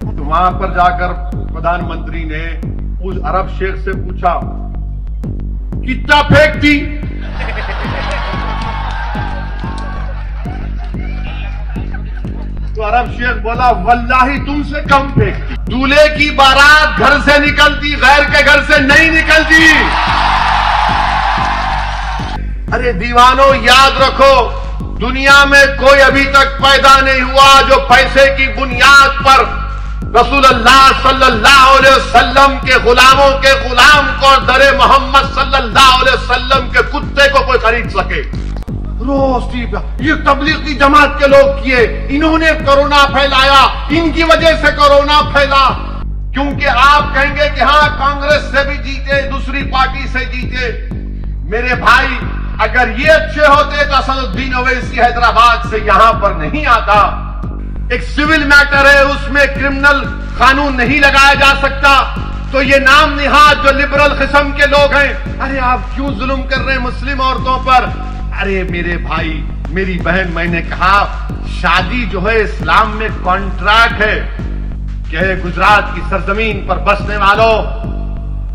तो वहाँ पर जाकर प्रधानमंत्री ने उस अरब शेख से पूछा, कितना फेंकती तो अरब शेख बोला, वल्लाही तुमसे कम फेंकती दूल्हे की बारात घर से निकलती, गैर के घर से नहीं निकलती। अरे दीवानों, याद रखो, दुनिया में कोई अभी तक पैदा नहीं हुआ जो पैसे की बुनियाद पर रसूल वसल्लम के गुलामों के गुलाम को दरे मोहम्मद वसल्लम के कुत्ते को कोई खरीद सके? रोज ये तबलीग जमात के लोग किए। इन्होंने कोरोना फैलाया। इनकी वजह से कोरोना फैला। क्योंकि आप कहेंगे कि हाँ कांग्रेस से भी जीते, दूसरी पार्टी से जीते। मेरे भाई, अगर ये अच्छे होते तो असदुद्दीन ओवैसी हैदराबाद से यहाँ पर नहीं आता। एक सिविल मैटर है, उसमें क्रिमिनल कानून नहीं लगाया जा सकता। तो ये नाम निहाद जो लिबरल किस्म के लोग हैं, अरे आप क्यों जुल्म कर रहे हैं मुस्लिम औरतों पर? अरे मेरे भाई, मेरी बहन, मैंने कहा, शादी जो है इस्लाम में कॉन्ट्रैक्ट है। कि गुजरात की सरजमीन पर बसने वालों,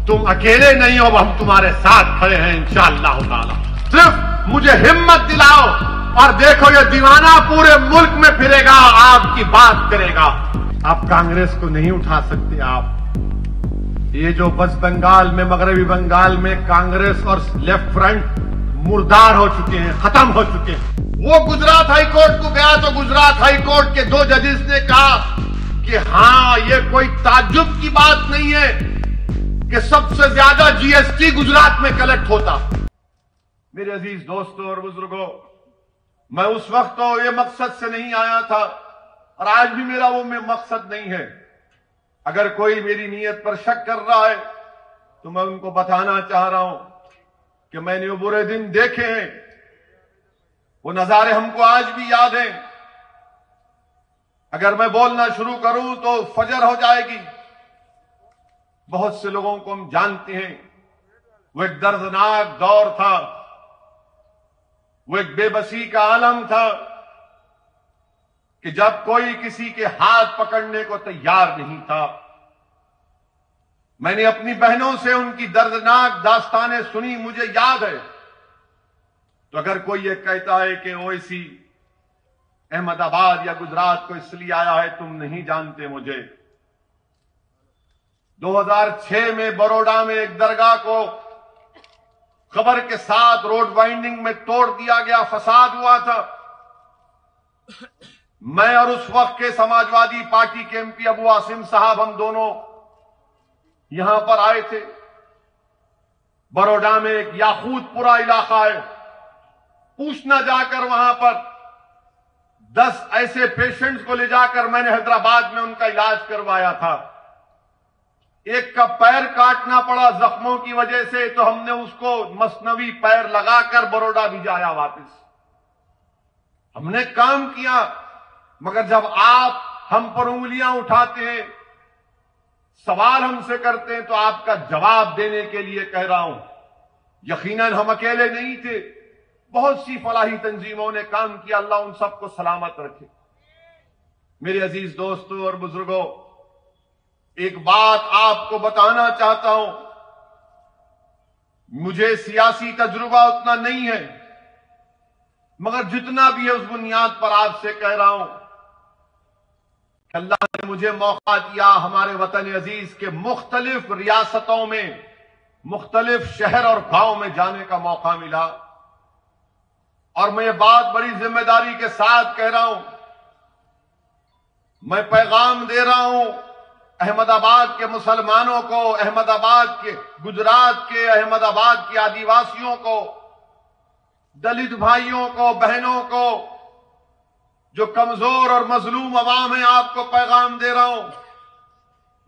तुम अकेले नहीं हो, हम तुम्हारे साथ खड़े हैं इंशाला सिर्फ़ मुझे हिम्मत दिलाओ। और देखो ये दीवाना पूरे मुल्क में फिरेगा, आपकी बात करेगा। आप कांग्रेस को नहीं उठा सकते आप। ये जो बस बंगाल में, मगरबी बंगाल में कांग्रेस और लेफ़्ट फ्रंट मुर्दार हो चुके हैं, खत्म हो चुके हैं। वो गुजरात हाईकोर्ट को गया तो गुजरात हाईकोर्ट के दो जजेस ने कहा कि हाँ ये कोई ताजुब की बात नहीं है कि सबसे ज़्यादा जीएसटी गुजरात में कलेक्ट होता। मेरे अज़ीज़ दोस्तों और बुज़ुर्गों मैं उस वक्त तो ये मकसद से नहीं आया था, और आज भी मेरा वो में मकसद नहीं है। अगर कोई मेरी नीयत पर शक कर रहा है तो मैं उनको बताना चाह रहा हूँ कि मैंने वो बुरे दिन देखे हैं। वो नजारे हमको आज भी याद हैं। अगर मैं बोलना शुरू करूँ तो फजर हो जाएगी। बहुत से लोगों को हम जानते हैं, वो एक दर्दनाक दौर था। वो एक बेबसी का आलम था कि जब कोई किसी के हाथ पकड़ने को तैयार नहीं था, मैंने अपनी बहनों से उनकी दर्दनाक दास्तानें सुनी, मुझे याद है। तो अगर कोई ये कहता है कि ओएसी अहमदाबाद या गुजरात को इसलिए आया है, तुम नहीं जानते मुझे। 2006 में बड़ोड़ा में एक दरगाह को खबर के साथ रोड वाइंडिंग में तोड़ दिया गया, फसाद हुआ था। मैं और उस वक्त के समाजवादी पार्टी के एमपी अबू आसिम साहब, हम दोनों यहाँ पर आए थे। बड़ोडा में एक याकूतपुरा इलाका है। पूछना जाकर वहाँ पर दस ऐसे पेशेंट्स को ले जाकर मैंने हैदराबाद में उनका इलाज करवाया था। एक का पैर काटना पड़ा जख्मों की वजह से तो हमने उसको मसनवी पैर लगाकर बड़ोडा भिजाया वापस। हमने काम किया, मगर जब आप हम पर उंगलियाँ उठाते हैं, सवाल हमसे करते हैं तो आपका जवाब देने के लिए कह रहा हूँ, यकीनन हम अकेले नहीं थे। बहुत सी फलाही तंजीमों ने काम किया, अल्लाह उन सबको सलामत रखे। मेरे अज़ीज़ दोस्तों और बुज़ुर्गों एक बात आपको बताना चाहता हूँ। मुझे सियासी तजुर्बा उतना नहीं है, मगर जितना भी है उस बुनियाद पर आपसे कह रहा हूँ अल्लाह ने मुझे मौका दिया हमारे वतन अज़ीज़ के मुख्तलिफ़ रियासतों में, मुख्तलिफ़ शहर और गाँव में जाने का मौका मिला। और मैं ये बात बड़ी ज़िम्मेदारी के साथ कह रहा हूँ, मैं पैगाम दे रहा हूँ अहमदाबाद के मुसलमानों को, अहमदाबाद के गुजरात के, अहमदाबाद के आदिवासियों को, दलित भाइयों को, बहनों को, जो कमज़ोर और मजलूम अवाम है, आपको पैगाम दे रहा हूँ।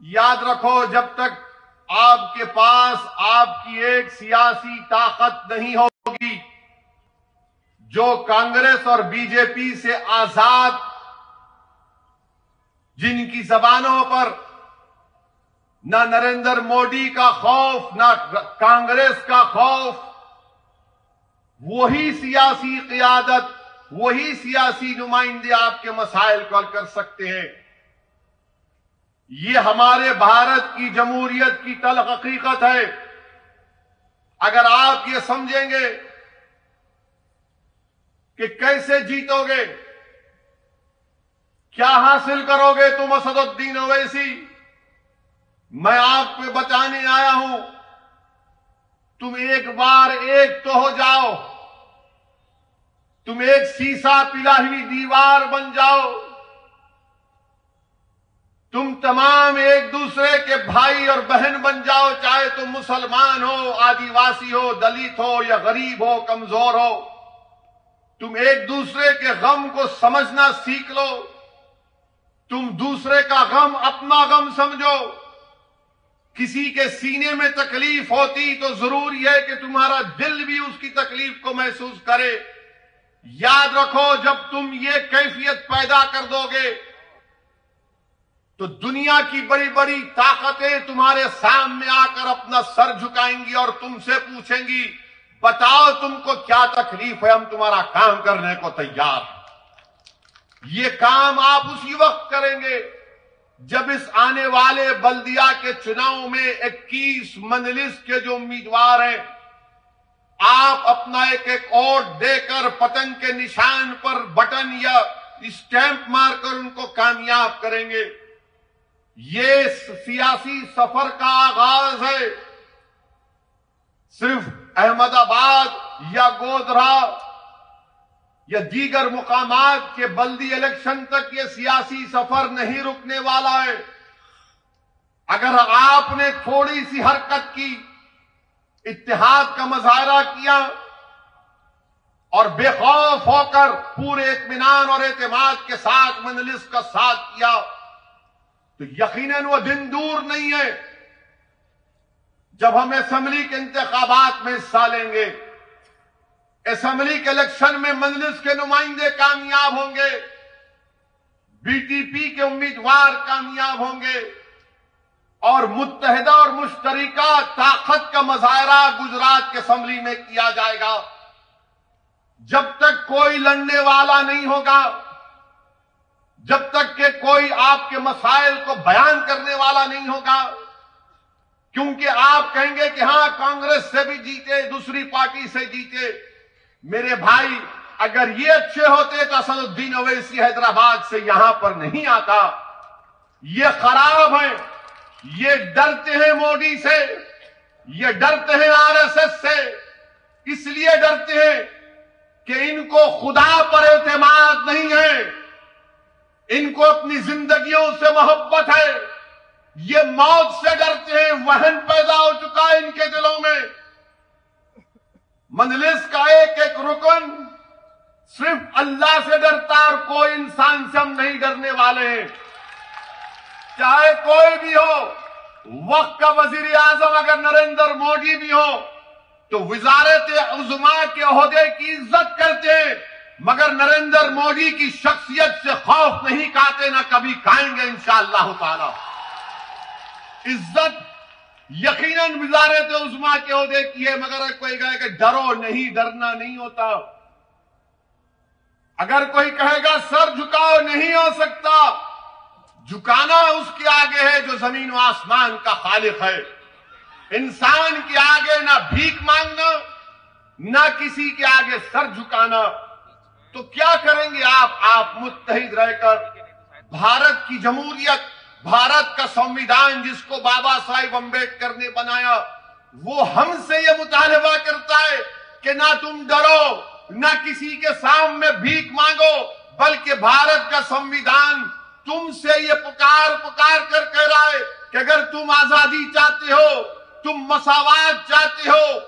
याद रखो, जब तक आपके पास आपकी एक सियासी ताकत नहीं होगी, जो कांग्रेस और बीजेपी से आज़ाद, जिनकी जबानों पर ना नरेंद्र मोदी का खौफ, ना कांग्रेस का खौफ। वही सियासी क्यादत, वही सियासी नुमाइंदे आपके मसाइल को हल कर सकते हैं। ये हमारे भारत की जमहूरियत की तल हकीकत है। अगर आप ये समझेंगे कि कैसे जीतोगे, क्या हासिल करोगे तुम असदुद्दीन ओवैसी? मैं आपको बचाने आया हूँ। तुम एक बार एक तो हो जाओ। तुम एक शीशा पिला हुई दीवार बन जाओ। तुम तमाम एक दूसरे के भाई और बहन बन जाओ, चाहे तुम मुसलमान हो, आदिवासी हो, दलित हो या गरीब हो, कमज़ोर हो। तुम एक दूसरे के गम को समझना सीख लो। तुम दूसरे का गम अपना गम समझो। किसी के सीने में तकलीफ़ होती तो ज़रूर है कि तुम्हारा दिल भी उसकी तकलीफ़ को महसूस करे। याद रखो, जब तुम ये कैफियत पैदा कर दोगे तो दुनिया की बड़ी बड़ी ताकतें तुम्हारे सामने आकर अपना सर झुकाएँगी और तुमसे पूछेंगी, बताओ तुमको क्या तकलीफ़ है, हम तुम्हारा काम करने को तैयार ये काम आप उसी वक्त करेंगे। जब इस आने वाले बल्दिया के चुनाव में 21 मंजलिस के जो उम्मीदवार हैं, आप अपना एक एक वोट देकर पतंग के निशान पर बटन या स्टैंप मारकर उनको कामयाब करेंगे। ये सियासी सफ़र का आगाज़ है। सिर्फ़ अहमदाबाद या गोधरा या दीगर मुकाम के बल्दी इलेक्शन तक ये सियासी सफ़र नहीं रुकने वाला है। अगर आपने थोड़ी सी हरकत की इतिहाद का मुजाहरा किया, और बेखौफ होकर पूरे इतमान और एतमाद के साथ मंजलिस का साथ किया तो यकीनन वो दिन दूर नहीं है जब हम असम्बली के इंतबात में हिस्सा लेंगे। असम्बली के इलेक्शन में मंजलिस के नुमाइंदे कामयाब होंगे। बीटीपी के उम्मीदवार कामयाब होंगे। और मुतहदा और मुश्तरका ताकत का मजाहरा गुजरात के असम्बली में किया जाएगा। जब तक कोई लड़ने वाला नहीं होगा, जब तक के कोई आपके मसाइल को बयान करने वाला नहीं होगा, क्योंकि आप कहेंगे कि हाँ, कांग्रेस से भी जीते, दूसरी पार्टी से जीते। मेरे भाई, अगर ये अच्छे होते तो असदुद्दीन अवैसी हैदराबाद से यहाँ पर नहीं आता। ये खराब है, ये डरते हैं मोदी से, ये डरते हैं आरएसएस से, इसलिए डरते हैं कि इनको खुदा पर एतमाद नहीं है। इनको अपनी जिंदगियों से मोहब्बत है। ये मौत से डरते हैं, वहन पैदा हो चुका है इनके दिलों में। मंजलिस का एक एक रुकन सिर्फ़ अल्लाह से डरता और कोई इंसान से हम नहीं डरने वाले हैं। चाहे कोई भी हो, वक्त का वज़ीर आज़म अगर नरेंद्र मोदी भी हो तो वजारत उजमा के अहदे की इज़्ज़त करते हैं। मगर नरेंद्र मोदी की शख्सियत से खौफ नहीं खाते, ना कभी खाएँगे इंशाला इज़्ज़त यकीनन वजारत उजमा के अहदे की है, मगर कोई कहे कि डरो नहीं, डरना नहीं होता। अगर कोई कहेगा, सर झुकाओ नहीं हो सकता, झुकाना उसके आगे है जो ज़मीन व आसमान का खालिक है। इंसान के आगे ना भीख मांगना, ना किसी के आगे सर झुकाना। तो क्या करेंगे आप? आप मुतहिद रहकर, भारत की जमहूरियत भारत का संविधान जिसको बाबा साहेब अंबेडकर ने बनाया, वो हमसे ये मुतालबा करता है कि ना तुम डरो, ना किसी के सामने भीख मांगो, बल्कि भारत का संविधान तुमसे ये पुकार पुकार कर कह रहा है कि अगर तुम आज़ादी चाहते हो, तुम मसावाद चाहते हो,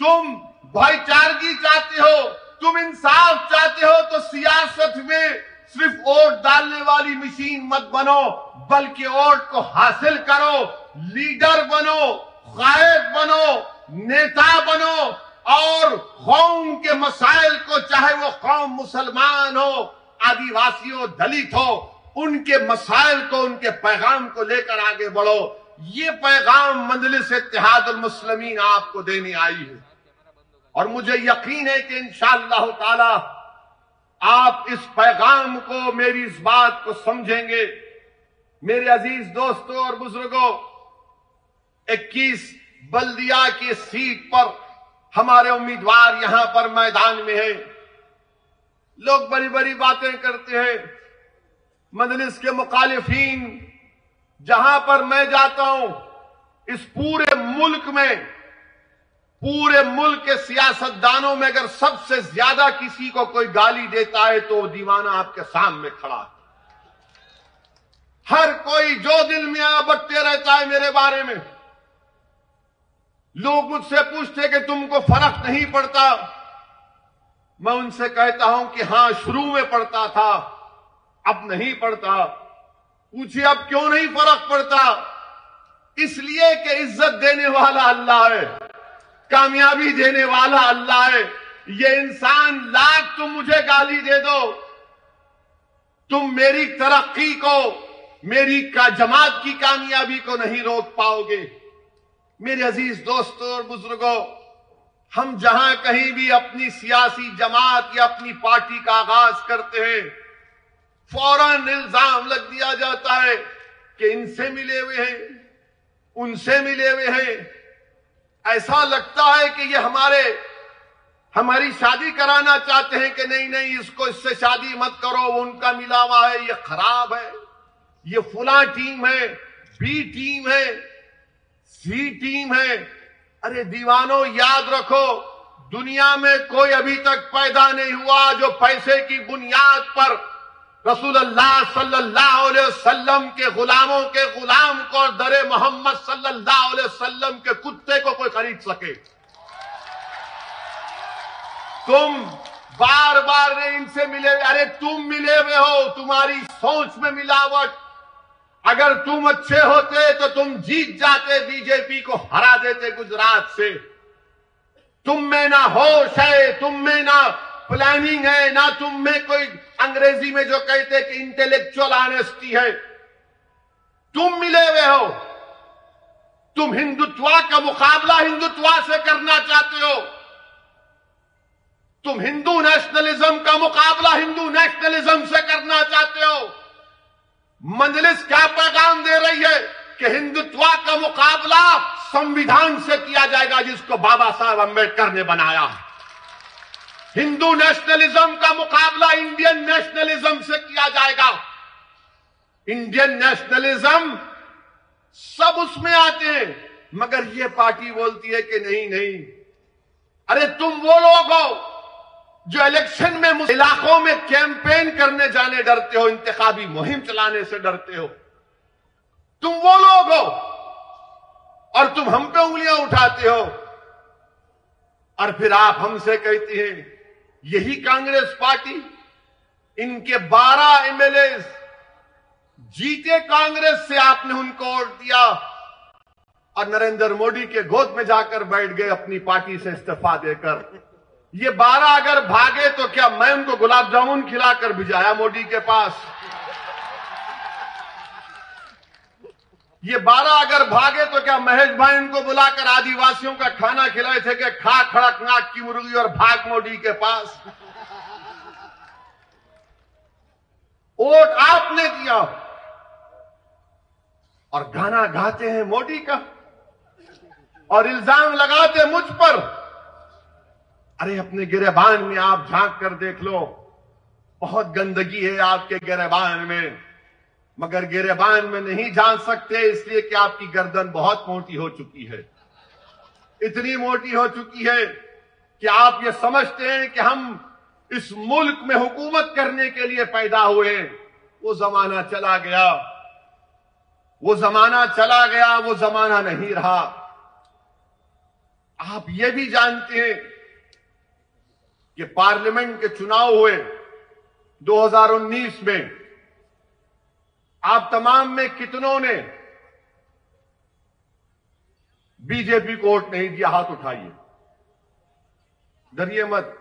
तुम भाईचारगी चाहते हो, तुम इंसाफ चाहते हो तो सियासत में सिर्फ़ वोट डालने वाली मशीन मत बनो, बल्कि वोट को हासिल करो, लीडर बनो, गायक बनो, नेता बनो, और कौम के मसाइल को, चाहे वो कौम मुसलमान हो, आदिवासी हो, दलित हो, उनके मसाइल को, उनके पैगाम को लेकर आगे बढ़ो। ये पैगाम मंजलिस इतिहाद आपको देने आई है। और मुझे यकीन है कि इंशाला ताला आप इस पैगाम को मेरी इस बात को समझेंगे। मेरे अज़ीज़ दोस्तों और बुज़ुर्गों 21 बल्दिया की सीट पर हमारे उम्मीदवार यहाँ पर मैदान में हैं। लोग बड़ी बड़ी बातें करते हैं। मजलिस के मुखालिफिन, जहाँ पर मैं जाता हूँ, इस पूरे मुल्क में पूरे मुल्क के सियासतदानों में अगर सबसे ज़्यादा किसी को कोई गाली देता है तो दीवाना आपके सामने खड़ा है। हर कोई जो दिल में आ, बटते रहता है मेरे बारे में। लोग मुझसे पूछते कि तुमको फ़र्क नहीं पड़ता। मैं उनसे कहता हूँ कि हाँ, शुरू में पड़ता था, अब नहीं पड़ता। पूछिए, अब क्यों नहीं फ़र्क पड़ता? इसलिए कि इज़्ज़त देने वाला अल्लाह है। कामयाबी देने वाला अल्लाह है। ये इंसान लाख तुम मुझे गाली दे दो। तुम मेरी तरक्की को, मेरी का जमात की कामयाबी को नहीं रोक पाओगे। मेरे अज़ीज़ दोस्तों और बुज़ुर्गों, हम जहाँ कहीं भी अपनी सियासी जमात या अपनी पार्टी का आगाज़ करते हैं, फ़ौरन इल्ज़ाम लग दिया जाता है कि इनसे मिले हुए हैं, उनसे मिले हुए हैं। ऐसा लगता है कि ये हमारे, हमारी शादी कराना चाहते हैं कि नहीं नहीं, इसको, इससे शादी मत करो वो उनका मिलावा है, ये खराब है, ये फुला टीम है, बी टीम है, सी टीम है। अरे दीवानों, याद रखो, दुनिया में कोई अभी तक पैदा नहीं हुआ जो पैसे की बुनियाद पर रसूल अल्लाह सल्लल्लाहु अलैहि वसल्लम के गुलामों के गुलाम को और दरे मोहम्मद सल्लल्लाहु अलैहि वसल्लम के कुत्ते को कोई खरीद सके। तुम बार बार इनसे मिले, अरे तुम मिले हुए हो, तुम्हारी सोच में मिलावट। अगर तुम अच्छे होते तो तुम जीत जाते, बीजेपी को हरा देते गुजरात से। तुम में ना होश है, तुम में ना प्लानिंग है, ना तुम में कोई अंग्रेज़ी में जो कहते कि इंटेलेक्चुअल ऑनेस्टी है। तुम मिले हुए हो। तुम हिंदुत्वा का मुकाबला हिंदुत्वा से करना चाहते हो। तुम हिंदू नेशनलिज्म का मुकाबला हिंदू नेशनलिज्म से करना चाहते हो। मंजलिस क्या पैगाम दे रही है कि हिंदुत्वा का मुकाबला संविधान से किया जाएगा जिसको बाबा साहब अंबेडकर ने बनाया। है हिंदू नेशनलिज्म का मुकाबला इंडियन नेशनलिज्म से किया जाएगा। इंडियन नेशनलिज्म सब उसमें आते हैं, मगर ये पार्टी बोलती है कि नहीं नहीं। अरे तुम वो लोग हो जो इलेक्शन में इलाकों में कैंपेन करने जाने डरते हो, इंतखाबी मुहिम चलाने से डरते हो। तुम वो लोग हो और तुम हम पे उंगलियाँ उठाते हो और फिर आप हमसे कहती हैं यही कांग्रेस पार्टी, इनके 12 एमएलए जीते कांग्रेस से आपने उनको वोट दिया। और नरेंद्र मोदी के गोद में जाकर बैठ गए अपनी पार्टी से इस्तीफा देकर। ये 12 अगर भागे तो क्या मैं उनको गुलाब जामुन खिलाकर भिजाया मोदी के पास? ये बारह अगर भागे तो क्या महेश भाई इनको बुलाकर आदिवासियों का खाना खिलाए थे कि खा खड़क नाक की मुर्गी और भाग मोडी के पास? वोट आपने दिया। और गाना गाते हैं मोदी का। और इल्ज़ाम लगाते मुझ पर। अरे अपने गिरेबान में आप झाँक कर देख लो। बहुत गंदगी है आपके गिरेबान में। मगर गिरेबान में नहीं जान सकते, इसलिए कि आपकी गर्दन बहुत मोटी हो चुकी है। इतनी मोटी हो चुकी है कि आप ये समझते हैं कि हम इस मुल्क में हुकूमत करने के लिए पैदा हुए वो जमाना चला गया। वो जमाना चला गया, वो जमाना नहीं रहा। आप ये भी जानते हैं कि पार्लियामेंट के चुनाव हुए 2019 में। आप तमाम में कितनों ने बीजेपी को वोट नहीं दिया? हाथ उठाइए। डरिए मत।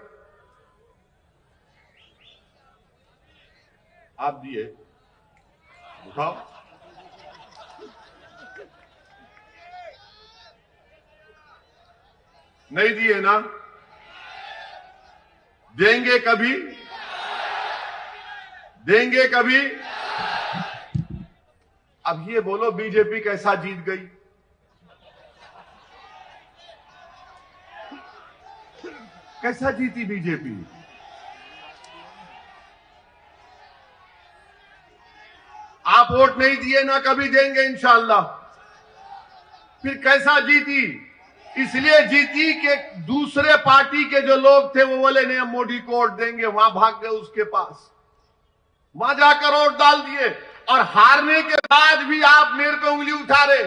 आप दिए। उठाओ। नहीं दिए ना? देंगे कभी? देंगे कभी? अब ये बोलो बीजेपी कैसा जीत गई? कैसा जीती बीजेपी? आप वोट नहीं दिए ना कभी देंगे इंशाला फिर कैसा जीती? इसलिए जीती कि दूसरे पार्टी के जो लोग थे वो बोले, नहीं, हम मोदी को वोट देंगे, वहाँ भाग गए उसके पास। वहाँ जाकर वोट डाल दिए। और हारने के बाद भी आप मेरे पे उंगली उठा रहे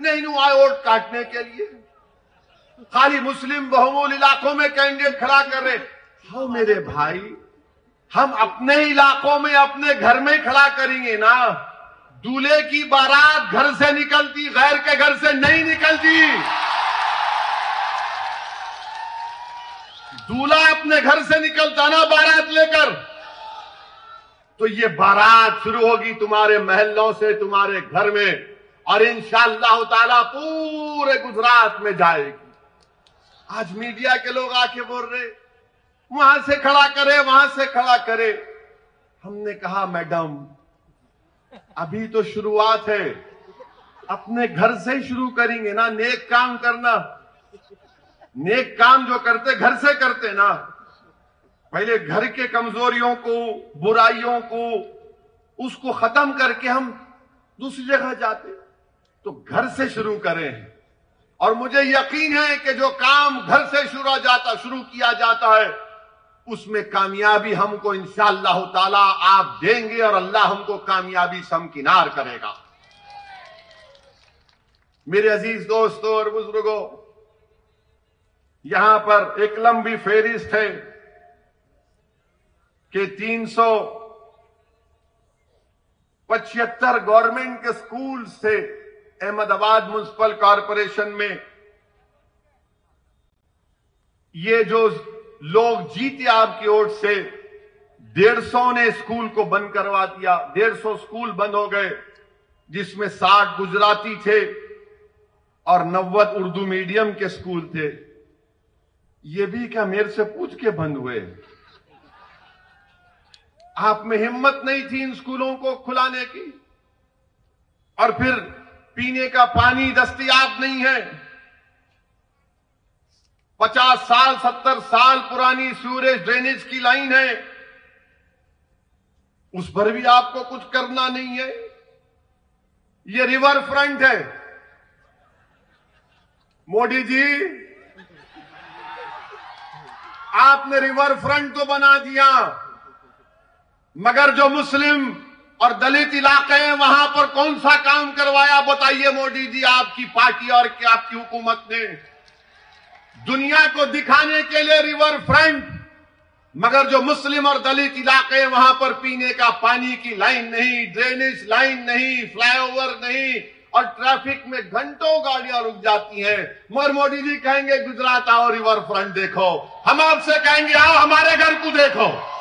नहीं नहीं, आए वोट काटने के लिए। खाली मुस्लिम बहुमूल इलाकों में कैंडिडेट खड़ा कर रहे। हाँ मेरे भाई, हम अपने इलाकों में अपने घर में खड़ा करेंगे ना। दूल्हे की बारात घर से निकलती, गैर के घर से नहीं निकलती। दूल्हा अपने घर से निकलता ना बारात लेकर। तो ये बारात शुरू होगी तुम्हारे महलों से, तुम्हारे घर में, और इंशाअल्लाह ताला पूरे गुजरात में जाएगी। आज मीडिया के लोग आके बोल रहे, वहाँ से खड़ा करे, वहाँ से खड़ा करे। हमने कहा, मैडम, अभी तो शुरुआत है। अपने घर से ही शुरू करेंगे ना, नेक काम करना। नेक काम जो करते, घर से करते ना। पहले घर के कमजोरियों को, बुराइयों को, उसको खत्म करके हम दूसरी जगह जाते। तो घर से शुरू करें। और मुझे यकीन है कि जो काम घर से शुरू जाता, शुरू किया जाता है, उसमें कामयाबी हमको इंशाला ताला आप देंगे और अल्लाह हमको कामयाबी समकिनार करेगा। मेरे अज़ीज़ दोस्तों और बुज़ुर्गों, यहाँ पर एक लंबी फेरिस्त है। कि तीन पचहत्तर गवर्नमेंट के स्कूल से अहमदाबाद म्यूनसिपल कॉरपोरेशन में ये जो लोग जीते आपकी ओर से, डेढ़ सौ ने स्कूल को बंद करवा दिया। डेढ़ सौ स्कूल बंद हो गए, जिसमें साठ गुजराती थे और नब्बत उर्दू मीडियम के स्कूल थे। ये भी क्या मेरे से पूछ के बंद हुए? आप में हिम्मत नहीं थी इन स्कूलों को खुलाने की। और फिर पीने का पानी दस्तियाब नहीं है। पचास साल, सत्तर साल पुरानी सूरेज ड्रेनेज की लाइन है। उस पर भी आपको कुछ करना नहीं है। ये रिवर फ्रंट है। मोदी जी, आपने रिवर फ्रंट तो बना दिया। मगर जो मुस्लिम और दलित इलाके हैं, वहाँ पर कौन सा काम करवाया? बताइए मोदी जी, आपकी पार्टी और क्या आपकी हुकूमत ने? दुनिया को दिखाने के लिए रिवर फ्रंट, मगर जो मुस्लिम और दलित इलाके हैं, वहाँ पर पीने का पानी की लाइन नहीं ड्रेनेज लाइन नहीं फ्लाईओवर नहीं, और ट्रैफ़िक में घंटों गाड़ियाँ रुक जाती हैं। मगर मोदी जी कहेंगे, गुजरात आओ, रिवर फ्रंट देखो। हम आपसे कहेंगे, आओ, हमारे घर को देखो।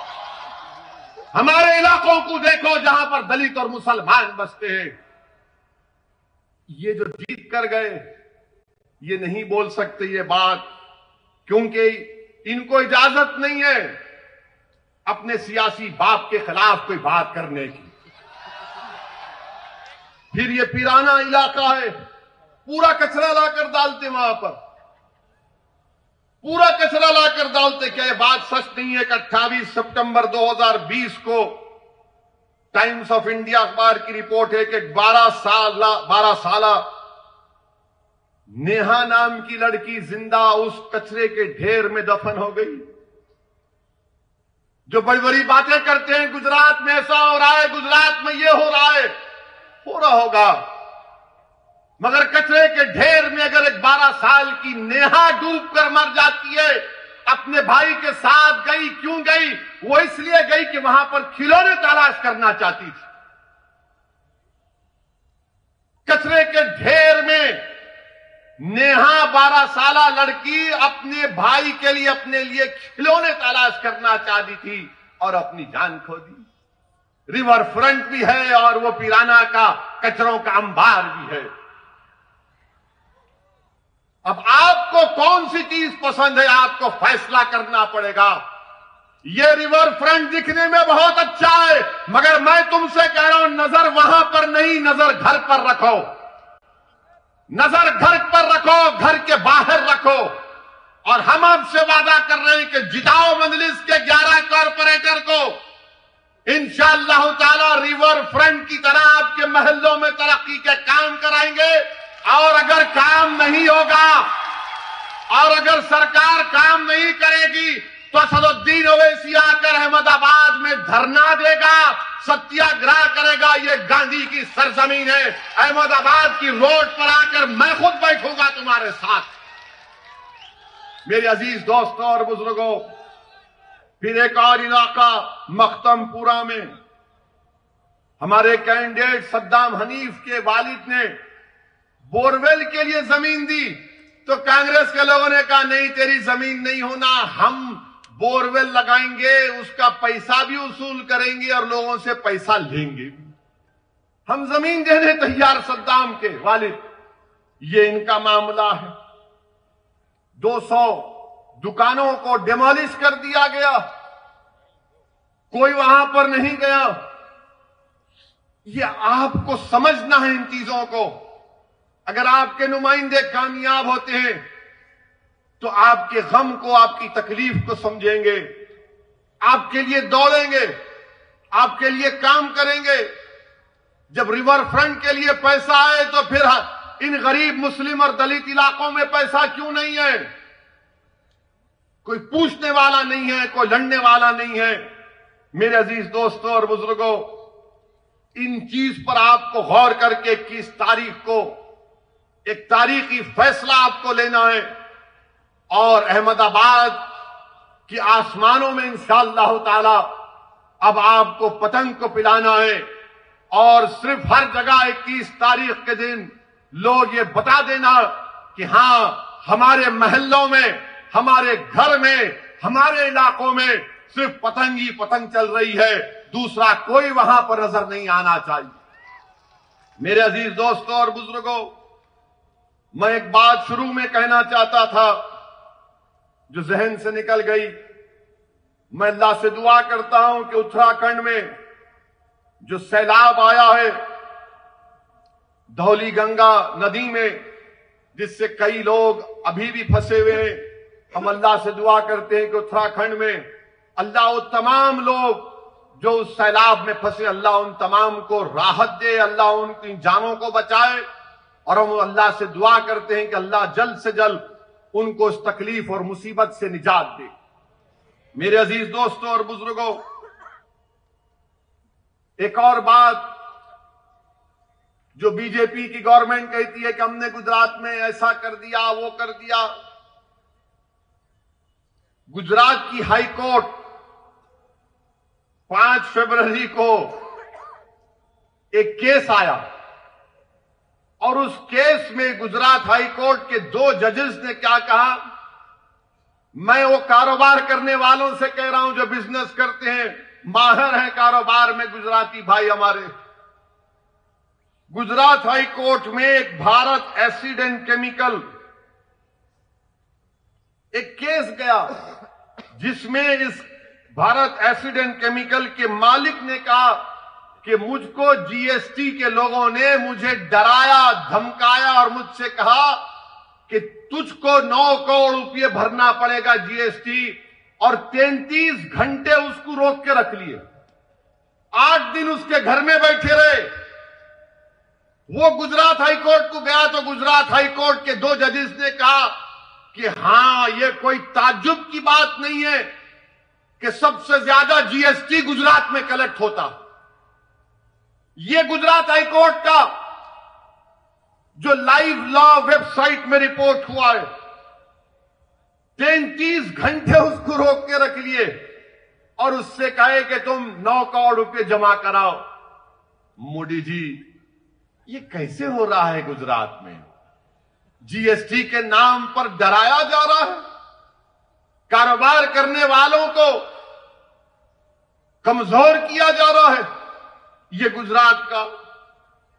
हमारे इलाकों को देखो जहाँ पर दलित और मुसलमान बसते हैं। ये जो जीत कर गए, ये नहीं बोल सकते ये बात, क्योंकि इनको इजाज़त नहीं है अपने सियासी बाप के खिलाफ कोई बात करने की। फिर ये पिराना इलाका है, पूरा कचरा लाकर डालते वहाँ पर। पूरा कचरा लाकर डालते क्या बात सच नहीं है कि अट्ठाईस सितंबर 2020 को टाइम्स ऑफ़ इंडिया अखबार की रिपोर्ट है कि 12 साल 12 साल नेहा नाम की लड़की ज़िंदा उस कचरे के ढेर में दफन हो गई। जो बड़ी बड़ी बातें करते हैं, गुजरात में ऐसा हो रहा है, गुजरात में ये हो रहा है, हो रहा होगा। मगर कचरे के ढेर में अगर एक बारह साल की नेहा डूब कर मर जाती है, अपने भाई के साथ गई, क्यों गई? वो इसलिए गई कि वहाँ पर खिलौने तलाश करना चाहती थी। कचरे के ढेर में नेहा बारह साल लड़की अपने भाई के लिए, अपने लिए खिलौने तलाश करना चाहती थी और अपनी जान खो दी। रिवर फ्रंट भी है और वो पिराना का कचरों का अंबार भी है। अब आपको कौन सी चीज़ पसंद है? आपको फैसला करना पड़ेगा। ये रिवर फ्रंट दिखने में बहुत अच्छा है, मगर मैं तुमसे कह रहा हूँ, नज़र वहाँ पर नहीं, नज़र घर पर रखो। नज़र घर पर रखो, घर के बाहर रखो। और हम आपसे वादा कर रहे हैं कि जिताओ मंजलिस के 11 कॉरपोरेटर को। इंशाला रिवर फ्रंट की तरह आपके महलों में तरक्की के काम कराएँगे। और अगर काम नहीं होगा, और अगर सरकार काम नहीं करेगी तो असदुद्दीन ओवैसी आकर अहमदाबाद में धरना देगा, सत्याग्रह करेगा, ये गांधी की सरजमीन है। अहमदाबाद की रोड पर आकर मैं खुद बैठूँगा तुम्हारे साथ। मेरे अज़ीज़ दोस्तों और बुज़ुर्गों, फिर एक और इलाका मख्तमपुरा में। हमारे कैंडिडेट सद्दाम हनीफ के वालिद ने बोरवेल के लिए ज़मीन दी। तो कांग्रेस के लोगों ने कहा, नहीं, तेरी ज़मीन नहीं होना, हम बोरवेल लगाएँगे, उसका पैसा भी वसूल करेंगे और लोगों से पैसा लेंगे हम ज़मीन देने तैयार, सद्दाम के वालिद। ये इनका मामला है। 200 दुकानों को डिमोलिश कर दिया गया। कोई वहाँ पर नहीं गया। ये आपको समझना है इन चीज़ों को। अगर आपके नुमाइंदे कामयाब होते हैं तो आपके गम को, आपकी तकलीफ़ को समझेंगे। आपके लिए दौड़ेंगे, आपके लिए काम करेंगे। जब रिवर फ्रंट के लिए पैसा आए तो फिर इन गरीब, मुस्लिम और दलित इलाकों में पैसा क्यों नहीं है? कोई पूछने वाला नहीं है, कोई लड़ने वाला नहीं है। मेरे अज़ीज़ दोस्तों और बुज़ुर्गों, इन चीज़ पर आपको गौर करके किस तारीख को एक तारीखी फैसला आपको लेना है और अहमदाबाद की आसमानों में इंशाला ताला अब आपको पतंग को पिलाना है और सिर्फ़ हर जगह इक्कीस तारीख के दिन लोग ये बता देना कि हाँ, हमारे महल्लों में, हमारे घर में, हमारे इलाकों में सिर्फ़ पतंग ही पतंग चल रही है। दूसरा कोई वहाँ पर नज़र नहीं आना चाहिए। मेरे अज़ीज़ दोस्तों और बुज़ुर्गों मैं एक बात शुरू में कहना चाहता था, जो जहन से निकल गई। मैं अल्लाह से दुआ करता हूँ कि उत्तराखंड में जो सैलाब आया है, धौली गंगा नदी में, जिससे कई लोग अभी भी फंसे हुए हैं, हम अल्लाह से दुआ करते हैं कि उत्तराखंड में अल्लाह वो तमाम लोग जो उस सैलाब में फंसे, अल्लाह उन तमाम को राहत दे, अल्लाह उनकी जानों को बचाए। और हम अल्लाह से दुआ करते हैं कि अल्लाह जल्द से जल्द उनको उस तकलीफ़ और मुसीबत से निजात दे। मेरे अज़ीज़ दोस्तों और बुज़ुर्गों, एक और बात जो बीजेपी की गवर्नमेंट कहती है कि हमने गुजरात में ऐसा कर दिया, वो कर दिया। गुजरात की हाई कोर्ट पाँच फरवरी को एक केस आया। और उस केस में गुजरात हाई कोर्ट के दो जजेस ने क्या कहा? मैं वो कारोबार करने वालों से कह रहा हूँ जो बिज़नेस करते हैं, माहर हैं कारोबार में गुजराती भाई हमारे। गुजरात हाई कोर्ट में एक भारत एसिड एंड केमिकल एक केस गया, जिसमें इस भारत एसिड एंड केमिकल के मालिक ने कहा कि मुझको जीएसटी के लोगों ने मुझे डराया, धमकाया और मुझसे कहा कि तुझको नौ करोड़ रुपये भरना पड़ेगा जीएसटी और तैतीस घंटे उसको रोक के रख लिए। आठ दिन उसके घर में बैठे रहे। वो गुजरात हाईकोर्ट को गया तो गुजरात हाईकोर्ट के दो जजेस ने कहा कि हाँ, ये कोई ताजुब की बात नहीं है कि सबसे ज़्यादा जीएसटी गुजरात में कलेक्ट होता। ये गुजरात हाईकोर्ट का जो लाइव लॉ वेबसाइट में रिपोर्ट हुआ है, तैतीस घंटे उसको रोक के रख लिए और उससे कहे कि तुम नौ करोड़ रुपए जमा कराओ। मोदी जी, ये कैसे हो रहा है गुजरात में? जीएसटी के नाम पर डराया जा रहा है? कारोबार करने वालों को कमज़ोर किया जा रहा है? ये गुजरात का।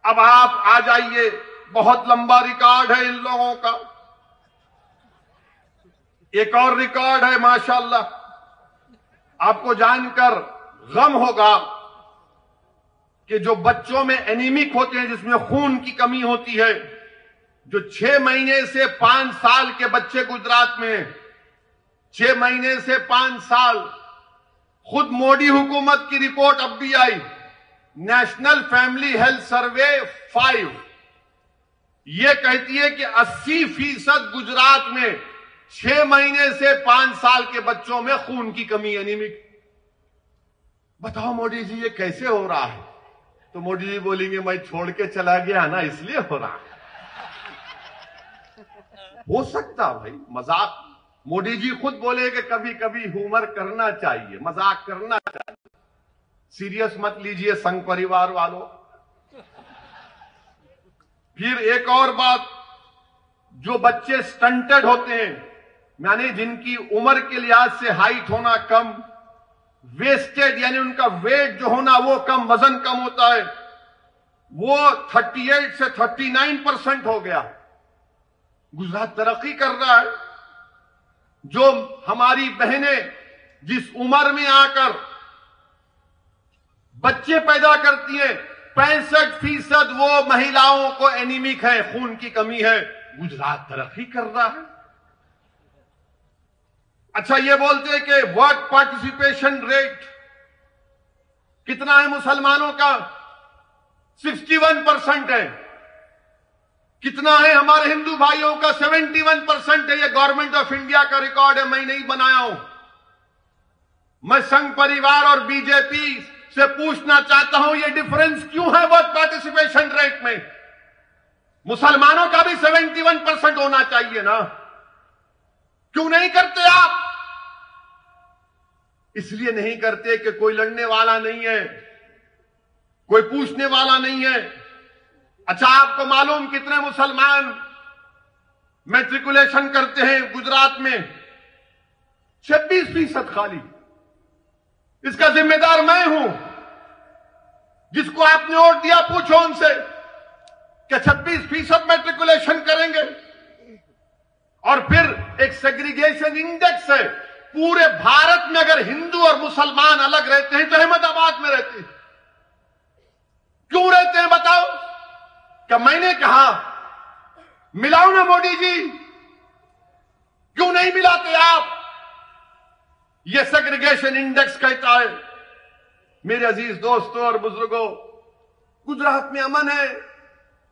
अब आप आ जाइए, बहुत लंबा रिकॉर्ड है इन लोगों का। एक और रिकॉर्ड है, माशाल्लाह। आपको जानकर गम होगा कि जो बच्चों में एनीमिक होते हैं, जिसमें खून की कमी होती है, जो छह महीने से पाँच साल के बच्चे गुजरात में छह महीने से पाँच साल, खुद मोदी हुकूमत की रिपोर्ट अब भी आई। National family health survey five. ये कहती है कि 80 फ़ीसद गुजरात में छह महीने से पाँच साल के बच्चों में खून की कमी एनीमिक बताओ मोदी जी, ये कैसे हो रहा है? तो मोदी जी बोलेंगे, मैं छोड़ के चला गया ना, इसलिए हो रहा है। हो सकता भाई, मज़ाक। मोदी जी खुद बोले कि कभी कभी ह्यूमर करना चाहिए, मज़ाक करना चाहिए। सीरियस मत लीजिए संघ परिवार वालों। फिर एक और बात, जो बच्चे स्टंटेड होते हैं, यानी जिनकी उम्र के लिहाज से हाइट होना कम वेस्टेड यानी उनका वेट जो होना वो कम, वज़न कम होता है, वो 38 से 39 परसेंट हो गया। गुजरात तरक्की कर रहा है। जो हमारी बहनें जिस उम्र में आकर बच्चे पैदा करती हैं। पैंसठ फ़ीसद वो महिलाओं को एनीमिक है, खून की कमी है। गुजरात तरक्की कर रहा है। अच्छा ये बोलते हैं कि वर्क पार्टिसिपेशन रेट कितना है मुसलमानों का? 61 परसेंट है। कितना है हमारे हिंदू भाइयों का? 71 परसेंट है। ये गवर्नमेंट ऑफ़ इंडिया का रिकॉर्ड है, मैं नहीं बनाया हूँ। मैं संघ परिवार और बीजेपी से पूछना चाहता हूँ, ये डिफरेंस क्यों है वर्क पार्टिसिपेशन रेट में? मुसलमानों का भी 71 परसेंट होना चाहिए ना। क्यों नहीं करते आप? इसलिए नहीं करते कि कोई लड़ने वाला नहीं है, कोई पूछने वाला नहीं है। अच्छा आपको मालूम कितने मुसलमान मैट्रिकुलेशन करते हैं गुजरात में? 26 फ़ीसद खाली। इसका जिम्मेदार मैं हूँ। जिसको आपने वोट दिया, पूछो उनसे क्या 26 फ़ीसद मेट्रिकुलेशन करेंगे। और फिर एक सेग्रीगेशन इंडेक्स है। पूरे भारत में अगर हिंदू और मुसलमान अलग रहते हैं तो अहमदाबाद में रहते हैं। क्यों रहते हैं, बताओ? क्या मैंने कहा? मिलाओ ना मोदी जी। क्यों नहीं मिलाते आप? ये सेग्रीगेशन इंडेक्स कहता है मेरे अज़ीज़ दोस्तों और बुज़ुर्गों, गुजरात में अमन है।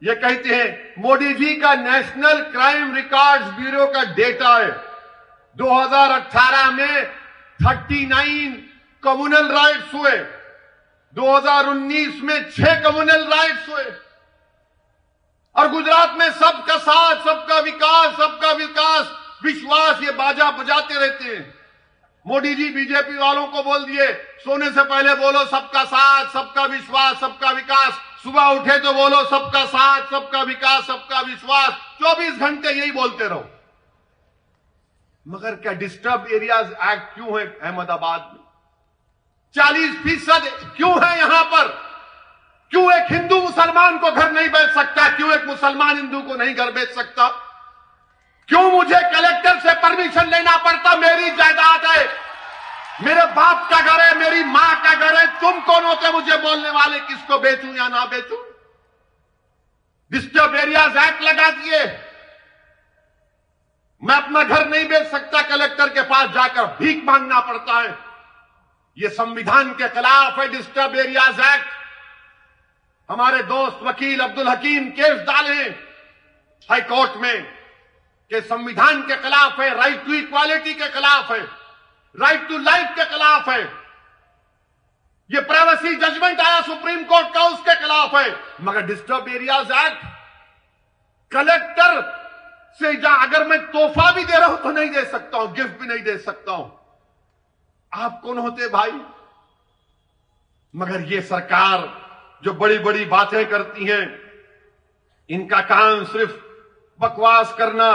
ये कहते हैं, मोदी जी का नेशनल क्राइम रिकॉर्ड्स ब्यूरो का डेटा है। 2018 में 39 कम्युनल राइट्स हुए। 2019 में छह कम्युनल राइट्स हुए। और गुजरात में सबका साथ, सबका विकास सबका विकास, विश्वास ये बाजा बजाते रहते हैं। मोदी जी बीजेपी वालों को बोल दिए, सोने से पहले बोलो सबका साथ, सबका विश्वास, सबका विकास। सुबह उठे तो बोलो सबका साथ, सबका विकास, सबका विश्वास। 24 घंटे यही बोलते रहो। मगर क्या डिस्टर्ब एरियाज़ एक्ट क्यों है अहमदाबाद में? 40 फ़ीसद क्यों है यहाँ पर? क्यों एक हिंदू मुसलमान को घर नहीं बेच सकता? क्यों एक मुसलमान हिंदू को नहीं घर बेच सकता? क्यों मुझे कलेक्टर से परमिशन लेना पड़ता? मेरी जायदाद है। मेरे बाप का घर है, मेरी माँ का घर है। तुम कौन होते मुझे बोलने वाले? किसको बेचूं या ना बेचूं? डिस्टर्ब एरियाज़ एक्ट लगा दिए। मैं अपना घर नहीं बेच सकता। कलेक्टर के पास जाकर भीख मांगना पड़ता है। यह संविधान के खिलाफ है डिस्टर्ब एरियाज़ एक्ट हमारे दोस्त वकील अब्दुल हकीम केस डाले हाईकोर्ट में। कि संविधान के खिलाफ है राइट टू इक्वालिटी के खिलाफ है राइट टू लाइफ के खिलाफ है। ये प्राइवेसी जजमेंट आया सुप्रीम कोर्ट का, उसके खिलाफ है। मगर डिस्टर्ब एरियाज़ एक्ट कलेक्टर से जा अगर मैं तोहफा भी दे रहा हूँ तो नहीं दे सकता हूँ गिफ्ट भी नहीं दे सकता हूँ। आप कौन होते भाई? मगर ये सरकार जो बड़ी बड़ी बातें करती हैं, इनका काम सिर्फ़ बकवास करना।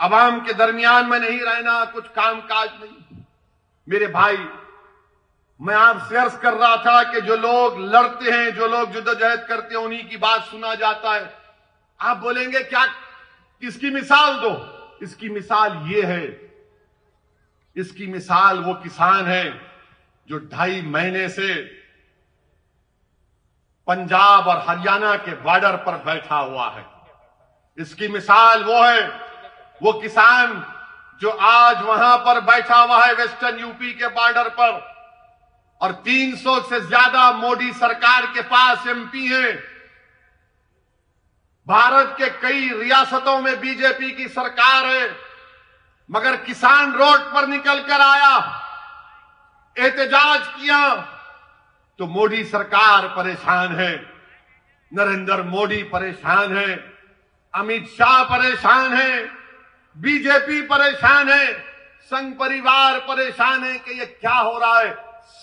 आवाम के दरमियान में नहीं रहना, कुछ काम काज नहीं। मेरे भाई, मैं आपसे अर्ज़ कर रहा था कि जो लोग लड़ते हैं, जो लोग जुदोजहद करते हैं, उन्हीं की बात सुना जाता है। आप बोलेंगे, क्या इसकी मिसाल दो? इसकी मिसाल ये है, इसकी मिसाल वो किसान है जो ढाई महीने से पंजाब और हरियाणा के बॉर्डर पर बैठा हुआ है। इसकी मिसाल वो है, वो किसान जो आज वहाँ पर बैठा हुआ है वेस्टर्न यूपी के बॉर्डर पर। और 300 से ज़्यादा मोदी सरकार के पास एमपी हैं। भारत के कई रियासतों में बीजेपी की सरकार है, मगर किसान रोड पर निकल कर आया, एहतजाज किया तो मोदी सरकार परेशान है। नरेंद्र मोदी परेशान है। अमित शाह परेशान है, बीजेपी परेशान है, संघ परिवार परेशान है कि ये क्या हो रहा है,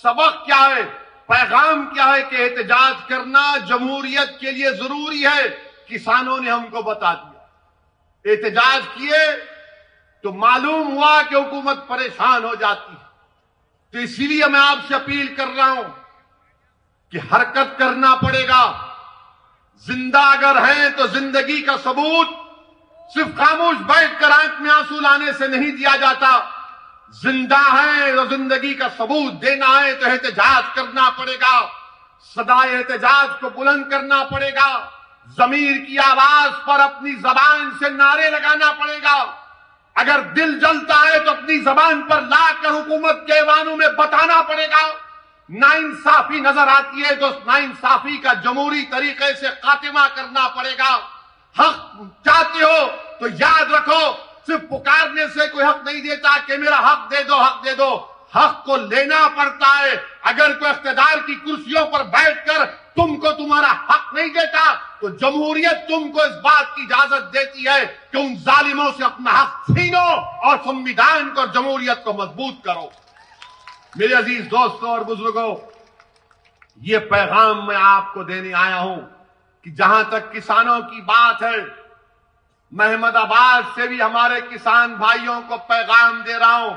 सबक क्या है, पैगाम क्या है कि एहतजाज करना जमहूरियत के लिए ज़रूरी है, किसानों ने हमको बता दिया। एहतजाज किए तो मालूम हुआ कि हुकूमत परेशान हो जाती है। तो इसीलिए मैं आपसे अपील कर रहा हूँ कि हरकत करना पड़ेगा ज़िंदा अगर हैं तो ज़िंदगी का सबूत सिर्फ़ खामोश बैठकर आँख में आँसू लाने से नहीं दिया जाता। ज़िंदा है तो ज़िंदगी का सबूत देना है तो एहतजाज करना पड़ेगा। सदा एहतजाज को बुलंद करना पड़ेगा। जमीर की आवाज़ पर अपनी जबान से नारे लगाना पड़ेगा। अगर दिल जलता है तो अपनी जबान पर लाकर हुकूमत के वानों में बताना पड़ेगा। नाइंसाफी नज़र आती है तो नाइंसाफी का जमहूरी तरीके से खातिमा करना पड़ेगा। हक चाहते हो तो याद रखो, सिर्फ़ पुकारने से कोई हक नहीं देता कि मेरा हक दे दो, हक दे दो। हक को लेना पड़ता है। अगर कोई इकतदार की कुर्सियों पर बैठकर तुमको तुम्हारा हक नहीं देता तो जमहूरियत तुमको इस बात की इजाज़त देती है कि उन जालिमों से अपना हक छीनो और संविधान को जमहूरियत को मज़बूत करो। मेरे अज़ीज़ दोस्तों और बुज़ुर्गों, ये पैगाम मैं आपको देने आया हूँ कि जहाँ तक किसानों की बात है मैं अहमदाबाद से भी हमारे किसान भाइयों को पैगाम दे रहा हूँ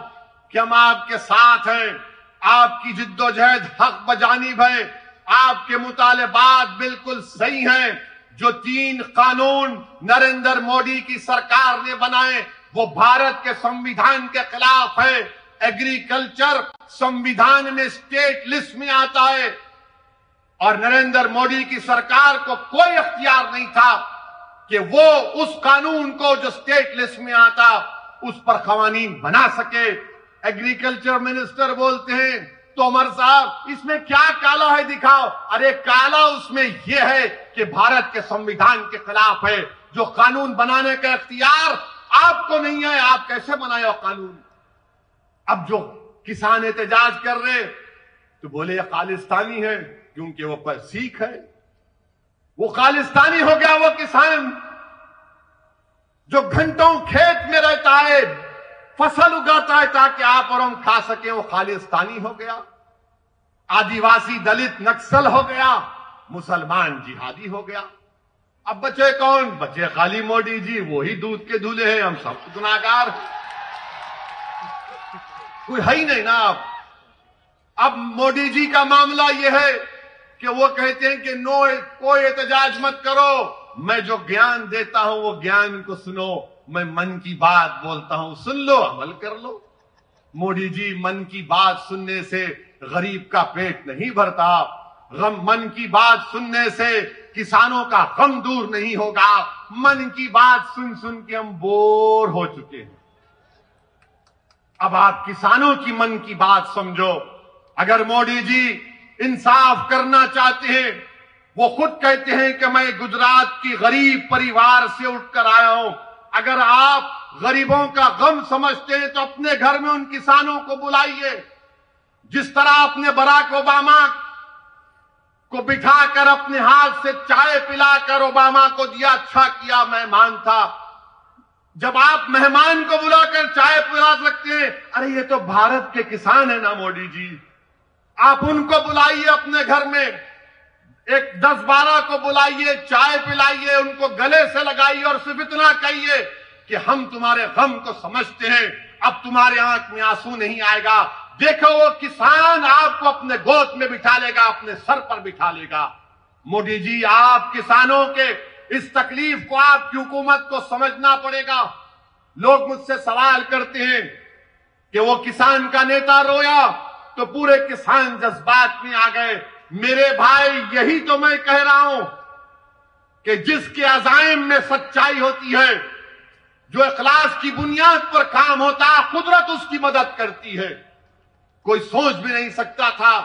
कि हम आपके साथ हैं, आपकी जिद्दोजहद हक बजानी है, आपके मुतालबात बिल्कुल सही हैं, जो तीन कानून नरेंद्र मोदी की सरकार ने बनाए, वो भारत के संविधान के खिलाफ है। एग्रीकल्चर संविधान में स्टेट लिस्ट में आता है। और नरेंद्र मोदी की सरकार को कोई अख्तियार नहीं था कि वो उस कानून को जो स्टेट लिस्ट में आता, उस पर कवानीन बना सके। एग्रीकल्चर मिनिस्टर बोलते हैं, तोमर साहब, इसमें क्या काला है दिखाओ। अरे काला उसमें यह है कि भारत के संविधान के खिलाफ है। जो कानून बनाने का अख्तियार आपको नहीं है, आप कैसे बनाए कानून? अब जो किसान एहतजाज कर रहे तो बोले ये खालिस्तानी है, क्योंकि वो पर सीख है। वो खालिस्तानी हो गया वो किसान, जो घंटों खेत में रहता है, फ़सल उगाता है, ताकि आप और हम खा सके, वो खालिस्तानी हो गया। आदिवासी दलित नक्सल हो गया, मुसलमान जिहादी हो गया। अब बचे कौन? बचे खाली मोदी जी वही दूध के धूले हैं, हम सब गुनागार कोई है ही नहीं ना अब। अब मोदी जी का मामला यह है कि वो कहते हैं कि नो, कोई एहतजाज मत करो। मैं जो ज्ञान देता हूँ, वो ज्ञान को सुनो। मैं मन की बात बोलता हूँ, सुन लो, अमल कर लो। मोदी जी, मन की बात सुनने से गरीब का पेट नहीं भरता। गम, मन की बात सुनने से किसानों का गम दूर नहीं होगा। मन की बात सुन सुन के हम बोर हो चुके हैं। अब आप किसानों की मन की बात समझो। अगर मोदी जी इंसाफ करना चाहते हैं, वो खुद कहते हैं कि मैं गुजरात की गरीब परिवार से उठकर आया हूँ। अगर आप गरीबों का गम समझते हैं तो अपने घर में उन किसानों को बुलाइए। जिस तरह आपने बराक ओबामा को बिठाकर अपने हाथ से चाय पिलाकर ओबामा को दिया अच्छा किया मेहमान था जब आप मेहमान को बुलाकर चाय पिला सकते हैं, अरे ये तो भारत के किसान है ना मोदी जी। आप उनको बुलाइए अपने घर में। एक दस बारह को बुलाइए, चाय पिलाइए, उनको गले से लगाइए और सिर्फ़ इतना कहिए कि हम तुम्हारे गम को समझते हैं। अब तुम्हारे आँख में आँसू नहीं आएगा। देखो, वो किसान आपको अपने गोद में बिठा लेगा, अपने सर पर बिठा लेगा। मोदी जी, आप किसानों के इस तकलीफ़ को आपकी हुकूमत को समझना पड़ेगा। लोग मुझसे सवाल करते हैं कि वो किसान का नेता रोया तो पूरे किसान जज्बात में आ गए। मेरे भाई, यही तो मैं कह रहा हूँ कि जिसके अजाइम में सच्चाई होती है, जो अखलास की बुनियाद पर काम होता है कुदरत उसकी मदद करती है। कोई सोच भी नहीं सकता था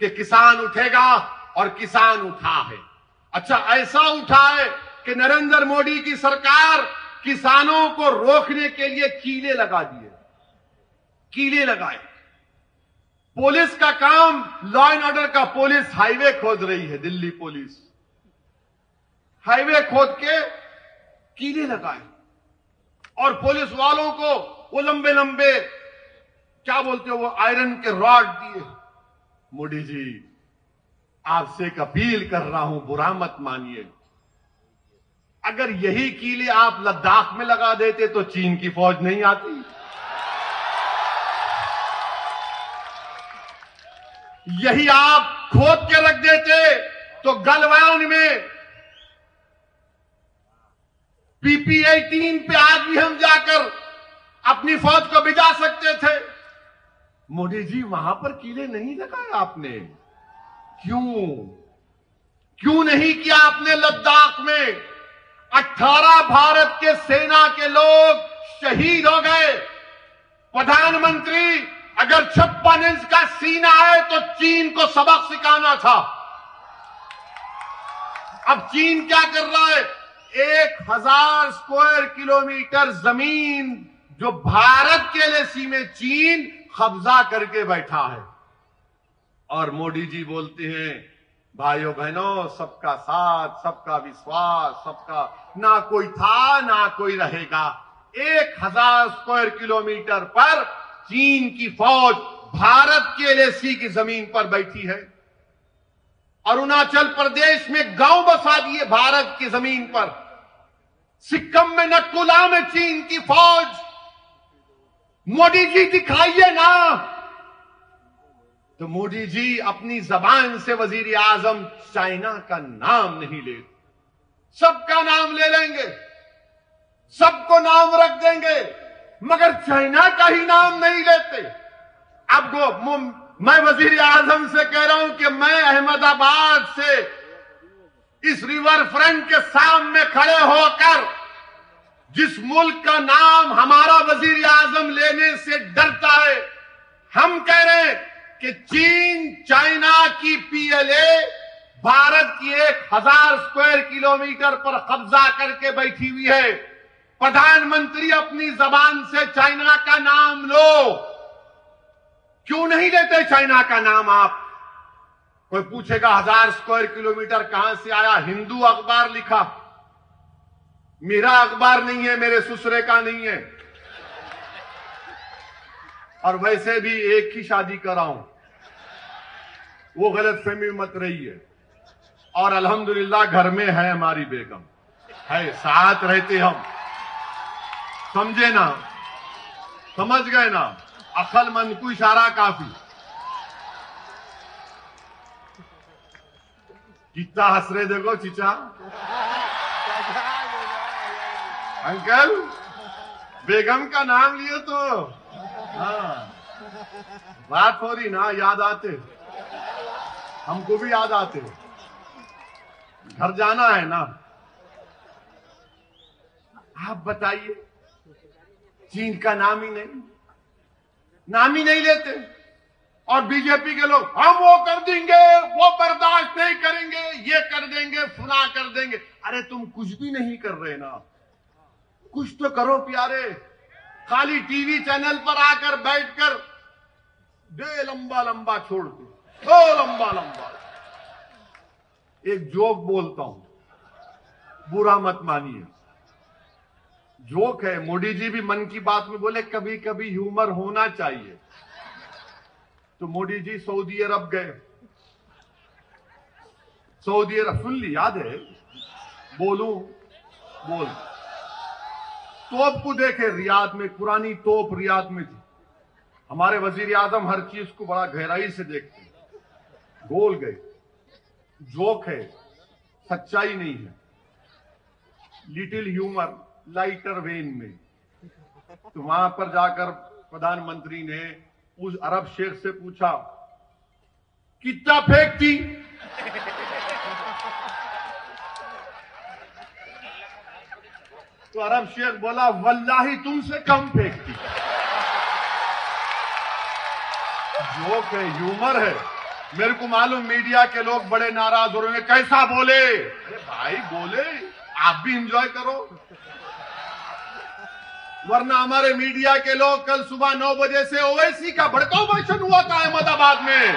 कि किसान उठेगा और किसान उठा है। अच्छा ऐसा उठाए कि नरेंद्र मोदी की सरकार किसानों को रोकने के लिए कीले लगा दिए। कीले लगाए। पुलिस का काम लॉ एंड ऑर्डर का पुलिस हाईवे खोद रही है, दिल्ली पुलिस। हाईवे खोद के कीले लगाए। और पुलिस वालों को वो लंबे लंबे, क्या बोलते हो, वो आयरन के रॉड दिए। मोदी जी आपसे एक अपील कर रहा हूँ, बुरा मत मानिए। अगर यही कीले आप लद्दाख में लगा देते तो चीन की फौज नहीं आती। यही आप खोद के रख देते तो गलवान में पीपी एटीन पे आज भी हम जाकर अपनी फौज को भिजा सकते थे। मोदी जी, वहाँ पर कीले नहीं लगाए आपने। क्यों? क्यों नहीं किया आपने लद्दाख में? 18 भारत के सेना के लोग शहीद हो गए। प्रधानमंत्री, अगर छप्पन इंच का सीना है तो चीन को सबक सिखाना था। अब चीन क्या कर रहा है? एक हज़ार स्क्वायर किलोमीटर ज़मीन जो भारत के एलएसी में चीन कब्जा करके बैठा है। और मोदी जी बोलते हैं, भाइयों बहनों, सबका साथ, सबका विश्वास, सबका, ना कोई था, ना कोई रहेगा। एक हज़ार स्क्वायर किलोमीटर पर चीन की फौज भारत के एलएसी की ज़मीन पर बैठी है। अरुणाचल प्रदेश में गाँव बसा दिए भारत की ज़मीन पर। सिक्किम में नकुला में चीन की फौज। मोदी जी दिखाइए ना तो मोदी जी अपनी जबान से वज़ीर आज़म चाइना का नाम नहीं ले। सबका नाम ले लेंगे। सबको नाम रख देंगे, मगर चाइना का ही नाम नहीं लेते। अब वो मैं वज़ीर आज़म से कह रहा हूँ कि मैं अहमदाबाद से इस रिवर फ्रंट के सामने खड़े होकर, जिस मुल्क का नाम हमारा वज़ीर आज़म लेने से डरता है, हम कह रहे हैं कि चीन चाइना की पीएलए भारत की एक हज़ार स्क्वायर किलोमीटर पर कब्जा करके बैठी हुई है। प्रधानमंत्री अपनी जबान से चाइना का नाम लो। क्यों नहीं लेते चाइना का नाम आप? कोई पूछेगा, हज़ार स्क्वायर किलोमीटर कहाँ से आया? हिंदू अखबार लिखा। मेरा अखबार नहीं है, मेरे ससुरे का नहीं है। और वैसे भी एक ही शादी कराऊं। वो गलत फहमी मत रही है और अल्हम्दुलिल्लाह घर में है हमारी बेगम। है, साथ रहते हम। समझे ना? समझ गए ना? अकल मंद को इशारा काफ़ी। कितना हंस रहे देखो, चिचा? अंकल, बेगम का नाम लिए तो। हाँ। बात हो रही ना, याद आते। हमको भी याद आते। घर जाना है ना। आप बताइए, चीन का नाम ही नहीं। नाम ही नहीं लेते। और बीजेपी के लोग, हम वो कर देंगे, वो बर्दाश्त नहीं करेंगे, ये कर देंगे फुला कर देंगे। अरे तुम कुछ भी नहीं कर रहे ना। कुछ तो करो प्यारे। खाली टीवी चैनल पर आकर बैठकर दे लंबा लंबा छोड़ दो ओ लंबा लंबा। एक जोक बोलता हूँ, बुरा मत मानिए। जोक है, मोदी जी भी मन की बात में बोले कभी कभी ह्यूमर होना चाहिए। तो मोदी जी सऊदी अरब गए। सऊदी अरब, सुन ली, याद है? बोलू, बोल। तोप को देखे, रियाद में, पुरानी तोप रियाद में थी। हमारे वज़ीर आज़म हर चीज़ को बड़ा गहराई से देखते गोल गए, जोक है, सच्चाई नहीं है। लिटिल ह्यूमर लाइटर वेन में। तो वहाँ पर जाकर प्रधानमंत्री ने उस अरब शेख से पूछा, कितना फेंकती? तो अरब शेख बोला, वल्लाही तुमसे कम फेंकती जो है ह्यूमर है। मेरे को मालूम मीडिया के लोग बड़े नाराज़ हो रहे हैं। कैसा बोले? अरे भाई, बोले। आप भी इंजॉय करो। वरना हमारे मीडिया के लोग कल सुबह नौ बजे से ओवैसी का भड़काऊ भाषण हुआ था अहमदाबाद में।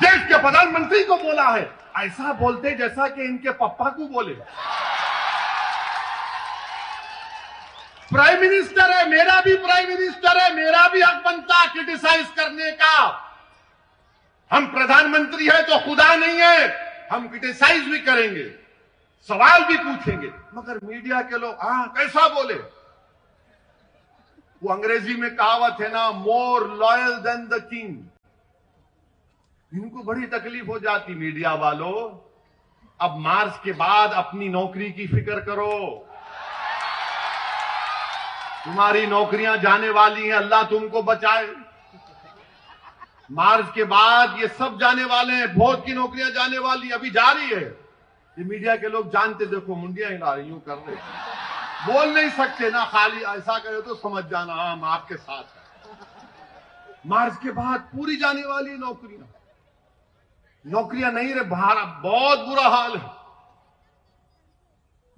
देश के प्रधानमंत्री को बोला है। ऐसा बोलते जैसा कि इनके पप्पा को बोले। प्राइम मिनिस्टर है, मेरा भी प्राइम मिनिस्टर है, मेरा भी हक बनता है क्रिटिसाइज करने का। हम प्रधानमंत्री है तो खुदा नहीं है, हम क्रिटिसाइज भी करेंगे, सवाल भी पूछेंगे। मगर मीडिया के लोग हाँ कैसा बोले? वो अंग्रेज़ी में कहावत है ना more loyal than the king इनको बड़ी तकलीफ़ हो जाती मीडिया वालों। अब मार्च के बाद अपनी नौकरी की फ़िक्र करो। तुम्हारी नौकरियाँ जाने वाली हैं, अल्लाह तुमको बचाए। मार्च के बाद ये सब जाने वाले हैं बहुत की नौकरियाँ जाने वाली, अभी जा रही है। ये मीडिया के लोग जानते, देखो, मुंडिया हिला रही, यूँ कर रहे। बोल नहीं सकते, ना खाली, ऐसा करे तो समझ जाना हम आपके साथ है। मार्च के बाद पूरी जाने वाली है नौकरियाँ। नौकरियाँ नहीं रहे, बाहर बहुत बुरा हाल है।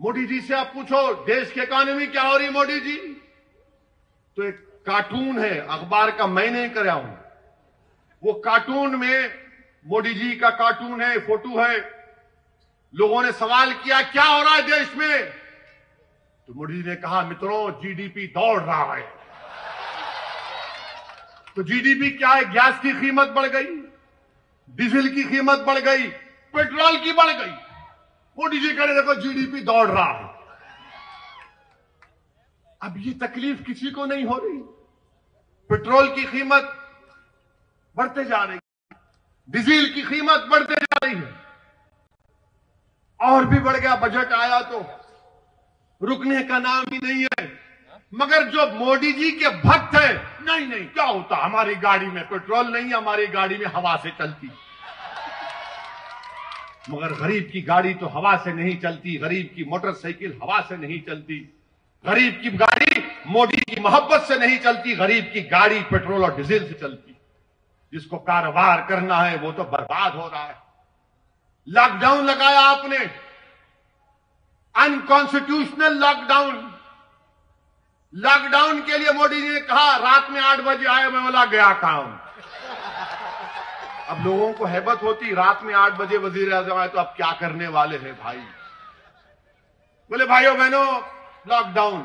मोदी जी से आप पूछो, देश की इकोनॉमी क्या हो रही मोदी जी? तो एक कार्टून है, अखबार का मैं नहीं कराया हूँ वो कार्टून में मोदी जी का कार्टून है, फ़ोटो है। लोगों ने सवाल किया, क्या हो रहा है देश में? तो मोदी जी ने कहा, मित्रों जीडीपी दौड़ रहा है। तो जीडीपी क्या है? गैस की कीमत बढ़ गई, डीजल की कीमत बढ़ गई, पेट्रोल की बढ़ गई। मोदी जी कह रहे, देखो जीडीपी दौड़ रहा है। अब ये तकलीफ़ किसी को नहीं हो रही। पेट्रोल की कीमत बढ़ते जा रही है। डीजल की कीमत बढ़ते जा रही है। और भी बढ़ गया, बजट आया तो रुकने का नाम ही नहीं है। मगर जो मोदी जी के भक्त है, नहीं नहीं, क्या होता? हमारी गाड़ी में पेट्रोल नहीं, हमारी गाड़ी में हवा से चलती। मगर गरीब की गाड़ी तो हवा से नहीं चलती, गरीब की मोटरसाइकिल हवा से नहीं चलती। गरीब की गाड़ी मोदी की मोहब्बत से नहीं चलती, गरीब की गाड़ी पेट्रोल और डीजल से चलती। जिसको कारोबार करना है, वो तो बर्बाद हो रहा है। लॉकडाउन लगाया आपने। Unconstitutional lockdown. लॉकडाउन के लिए मोदी जी ने कहा, रात में आठ बजे आए, मैं बोला, गया काम। अब लोगों को हैबत होती, रात में आठ बजे वज़ीर आज़म आए तो अब क्या करने वाले हैं भाई? बोले भाइयों बहनों लॉकडाउन।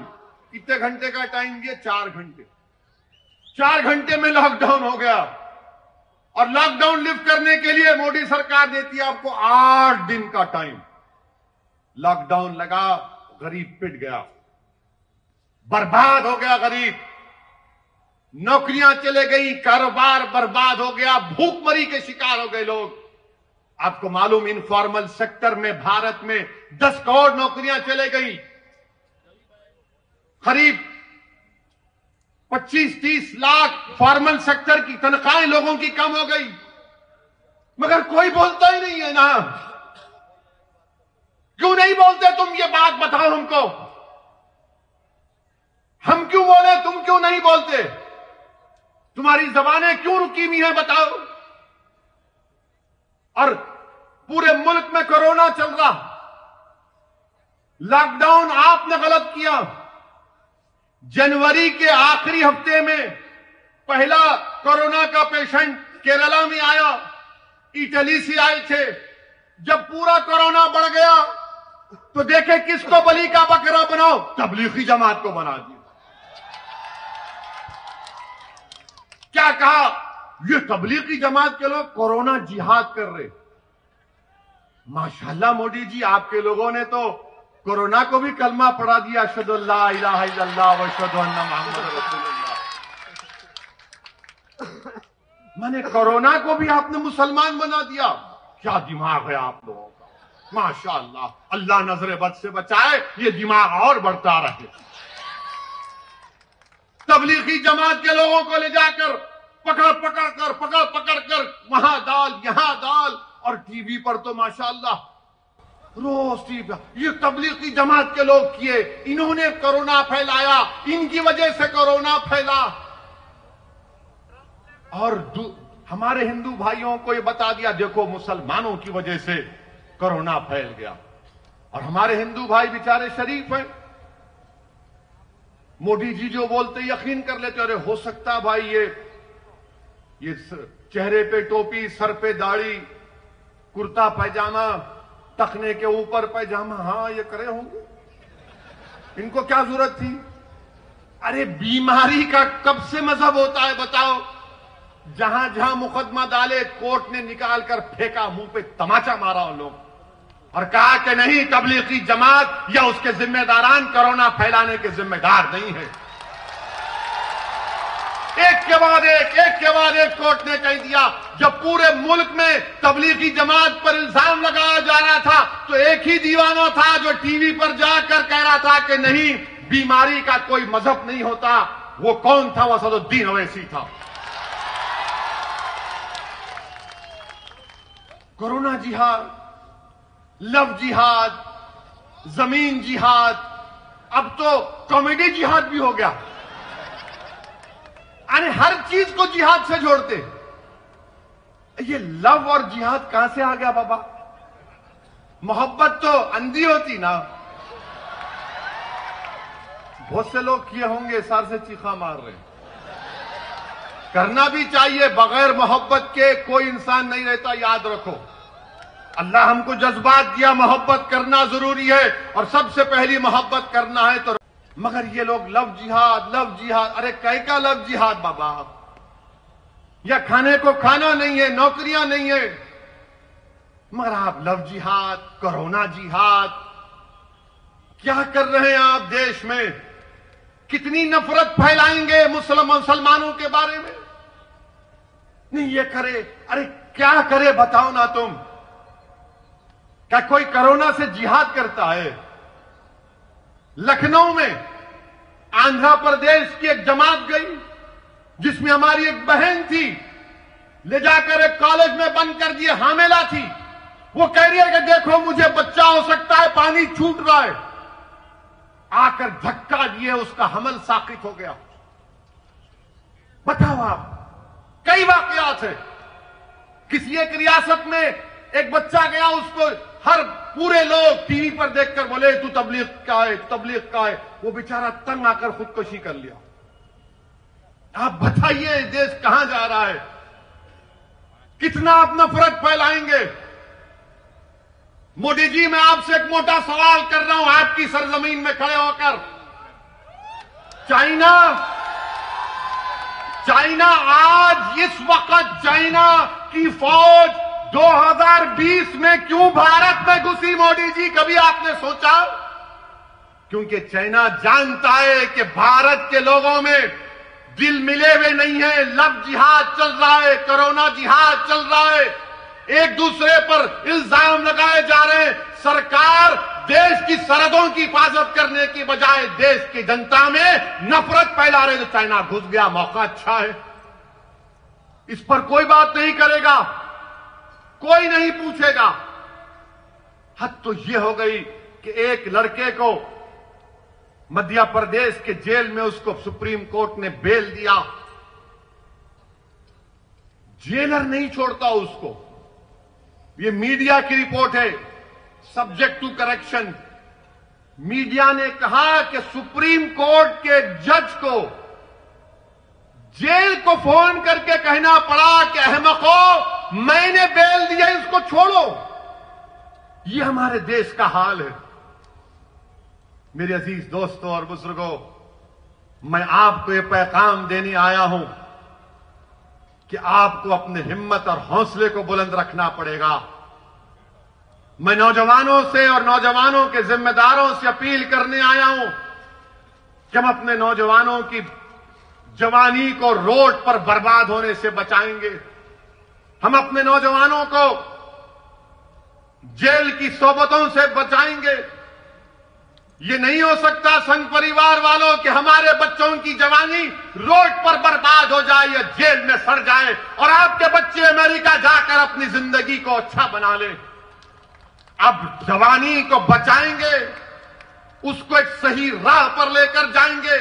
कितने घंटे का टाइम दिया चार घंटे। चार घंटे में लॉकडाउन हो गया। और लॉकडाउन लिफ्ट करने के लिए मोदी सरकार देती है आपको आठ दिन का टाइम। लॉकडाउन लगा, गरीब पिट गया। बर्बाद हो गया गरीब। नौकरियाँ चले गई, कारोबार बर्बाद हो गया, भूखमरी के शिकार हो गए लोग। आपको मालूम, इनफॉर्मल सेक्टर में, भारत में 10 करोड़ नौकरियाँ चले गई। करीब 25-30 लाख फॉर्मल सेक्टर की तनख्वाहें लोगों की कम हो गई। मगर कोई बोलता ही नहीं है ना। क्यों नहीं बोलते तुम ये बात बताओ हमको? हम क्यों बोले, तुम क्यों नहीं बोलते? तुम्हारी जबानें क्यों रुकी हुई हैं बताओ? और पूरे मुल्क में कोरोना चल रहा। लॉकडाउन आपने गलत किया। जनवरी के आखिरी हफ़्ते में पहला कोरोना का पेशेंट केरला में आया, इटली से आए थे। जब पूरा कोरोना बढ़ गया तो देखे किसको बली का बकरा बनाओ? तबलीगी जमात को बना दिया। क्या कहा? ये तबलीगी जमात के लोग कोरोना जिहाद कर रहे। माशाल्लाह मोदी जी, आपके लोगों ने तो कोरोना को भी कलमा पढ़ा दिया अशदुल्ला मैंने कोरोना को भी आपने मुसलमान बना दिया। क्या दिमाग है आप लोगों का? माशाल्लाह, अल्लाह नज़र बद से बचाए, ये दिमाग और बढ़ता रहे। तबलीगी जमात के लोगों को ले जाकर, पकड़ पकड़ कर, पकड़ पकड़ कर, वहाँ डाल, यहाँ डाल, और टीवी पर तो माशाल्लाह टीवी ये तबलीगी जमात के लोग किए। इन्होंने कोरोना फैलाया। इनकी वजह से कोरोना फैला। और हमारे हिंदू भाइयों को ये बता दिया, देखो मुसलमानों की वजह से कोरोना फैल गया। और हमारे हिंदू भाई बेचारे शरीफ हैं। मोदी जी जो बोलते, यकीन कर लेते, अरे हो सकता भाई ये ये चेहरे पे टोपी, सर पे दाढ़ी कुर्ता पैजामा टखने के ऊपर पैजामा हाँ ये करे होंगे। इनको क्या ज़रूरत थी? अरे, बीमारी का कब से मज़हब होता है, बताओ। जहाँ जहाँ मुकदमा डाले, कोर्ट ने निकाल कर फेंका, मुँह पे तमाचा मारा उन लोग और कहा कि नहीं, तबलीगी जमात या उसके जिम्मेदारान कोरोना फैलाने के जिम्मेदार नहीं है। एक के बाद एक एक के बाद एक कोर्ट ने कह दिया, जब पूरे मुल्क में तबलीगी जमात पर इल्ज़ाम लगाया जा रहा था तो एक ही दीवाना था जो टीवी पर जाकर कह रहा था कि नहीं, बीमारी का कोई मज़हब नहीं होता, वो कौन था? वो सदुद्दीन अवैसी था। कोरोना जिहाद, लव जिहाद, ज़मीन जिहाद, अब तो कॉमेडी जिहाद भी हो गया। यानी हर चीज़ को जिहाद से जोड़ते। ये लव और जिहाद कहाँ से आ गया बाबा? मोहब्बत तो अंधी होती ना। बहुत से लोग किए होंगे, सर से चीखा मार रहे करना भी चाहिए, बगैर मोहब्बत के कोई इंसान नहीं रहता, याद रखो। अल्लाह हमको जज्बात दिया, मोहब्बत करना ज़रूरी है, और सबसे पहली मोहब्बत करना है तो मगर ये लोग लव जिहाद लव जिहाद। अरे कह का लव जिहाद, बाबा? या खाने को खाना नहीं है, नौकरियाँ नहीं है। मगर आप लव जिहाद, कोरोना जिहाद, क्या कर रहे हैं आप देश में? कितनी नफरत फैलाएँगे मुसलम मुसलमानों के बारे में? नहीं, ये करे। अरे क्या करे बताओ ना तुम। क्या कोई कोरोना से जिहाद करता है? लखनऊ में आंध्र प्रदेश की एक जमात गई, जिसमें हमारी एक बहन थी। ले जाकर एक कॉलेज में बंद कर दिए, हामेला थी। वो कह रही है कि देखो, मुझे बच्चा हो सकता है, पानी छूट रहा है। आकर धक्का दिए, उसका हमल साकित हो गया। बताओ आप, कई वाकयात है। किसी एक रियासत में एक बच्चा गया, उसको हर पूरे लोग टीवी पर देखकर बोले, तू तबलीग का है तबलीग का है। वो बेचारा तंग आकर खुदकुशी कर लिया। आप बताइए, देश कहाँ जा रहा है? कितना आप नफरत फैलाएँगे? मोदी जी मैं आपसे एक मोटा सवाल कर रहा हूँ। आपकी सरजमीन में खड़े होकर। चाइना चाइना आज इस वक्त चाइना की फौज 2020 में क्यों भारत में घुसी मोदी जी? कभी आपने सोचा? क्योंकि चाइना जानता है कि भारत के लोगों में दिल मिले हुए नहीं है लव जिहाद चल रहा है, कोरोना जिहाद चल रहा है। एक दूसरे पर इल्ज़ाम लगाए जा रहे हैं। सरकार देश की सरहदों की हिफाजत करने की बजाय देश की जनता में नफरत फैला रहे तो चाइना घुस गया, मौका अच्छा है। इस पर कोई बात नहीं करेगा। कोई नहीं पूछेगा। हद तो यह हो गई कि एक लड़के को मध्य प्रदेश के जेल में उसको सुप्रीम कोर्ट ने बेल दिया। जेलर नहीं छोड़ता उसको। ये मीडिया की रिपोर्ट है सब्जेक्ट टू करेक्शन मीडिया ने कहा कि सुप्रीम कोर्ट के जज को जेल को फ़ोन करके कहना पड़ा कि अहमको मैंने बेल दिया, इसको छोड़ो। ये हमारे देश का हाल है। मेरे अज़ीज़ दोस्तों और बुज़ुर्गों, मैं आपको ये पैगाम देने आया हूँ कि आपको अपने हिम्मत और हौसले को बुलंद रखना पड़ेगा। मैं नौजवानों से और नौजवानों के जिम्मेदारों से अपील करने आया हूँ कि हम अपने नौजवानों की जवानी को रोड पर बर्बाद होने से बचाएँगे। हम अपने नौजवानों को जेल की सोबतों से बचाएँगे। ये नहीं हो सकता संघ परिवार वालों कि हमारे बच्चों की जवानी रोड पर बर्बाद हो जाए या जेल में सड़ जाए और आपके बच्चे अमेरिका जाकर अपनी ज़िंदगी को अच्छा बना ले। अब जवानी को बचाएँगे, उसको एक सही राह पर लेकर जाएँगे,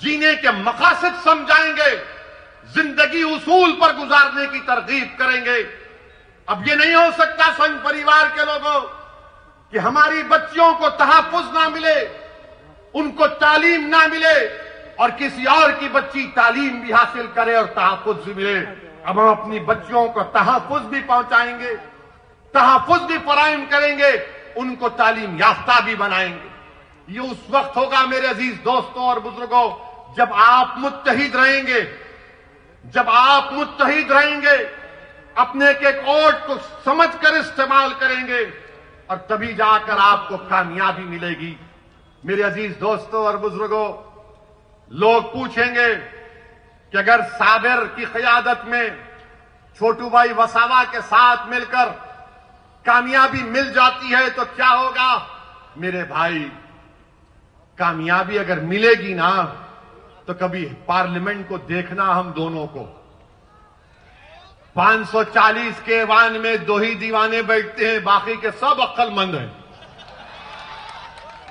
जीने के मकासद समझाएँगे। ज़िंदगी उसूल पर गुजारने की तरकीब करेंगे। अब ये नहीं हो सकता संघ परिवार के लोगों कि हमारी बच्चियों को तहफुज ना मिले, उनको तालीम ना मिले और किसी और की बच्ची तालीम भी हासिल करे और तहफुज भी मिले। अब हम अपनी बच्चियों को तहफुज भी पहुंचाएँगे, तहफुज भी फराहम करेंगे, उनको तालीम याफ्ता भी बनाएँगे। ये उस वक्त होगा मेरे अज़ीज़ दोस्तों और बुज़ुर्गों, जब आप मुतहिद रहेंगे जब आप मुतहिद रहेंगे, अपने के कोट को समझकर इस्तेमाल करेंगे, और तभी जाकर आपको कामयाबी मिलेगी। मेरे अज़ीज़ दोस्तों और बुज़ुर्गों, लोग पूछेंगे कि अगर साबिर की क्यादत में छोटू भाई वसावा के साथ मिलकर कामयाबी मिल जाती है तो क्या होगा? मेरे भाई, कामयाबी अगर मिलेगी ना तो कभी पार्लियामेंट को देखना हम दोनों को। 540 के वान में दो ही दीवाने बैठते हैं, बाकी के सब अक्लमंद हैं।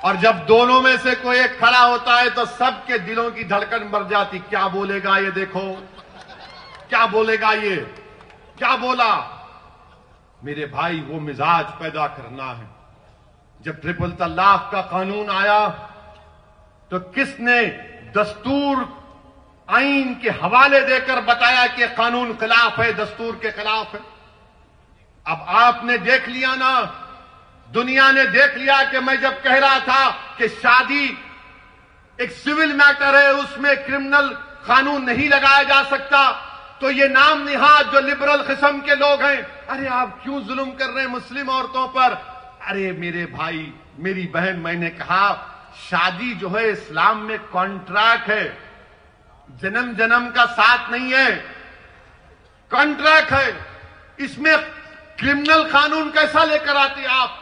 और जब दोनों में से कोई एक खड़ा होता है तो सबके दिलों की धड़कन मर जाती। क्या बोलेगा ये देखो? क्या बोलेगा ये? क्या बोला? मेरे भाई, वो मिजाज पैदा करना है। जब ट्रिपल तलाक का कानून आया तो किसने दस्तूर आइन के हवाले देकर बताया कि कानून खिलाफ है, दस्तूर के खिलाफ है। अब आपने देख लिया ना, दुनिया ने देख लिया कि मैं जब कह रहा था कि शादी एक सिविल मैटर है, उसमें क्रिमिनल कानून नहीं लगाया जा सकता तो ये नाम निहाद जो लिबरल किस्म के लोग हैं, अरे आप क्यों जुल्म कर रहे हैं मुस्लिम औरतों पर? अरे मेरे भाई, मेरी बहन, मैंने कहा शादी जो है इस्लाम में कॉन्ट्रैक्ट है। जन्म जन्म का साथ नहीं है। कॉन्ट्रैक्ट है। इसमें क्रिमिनल कानून कैसा लेकर आते आप?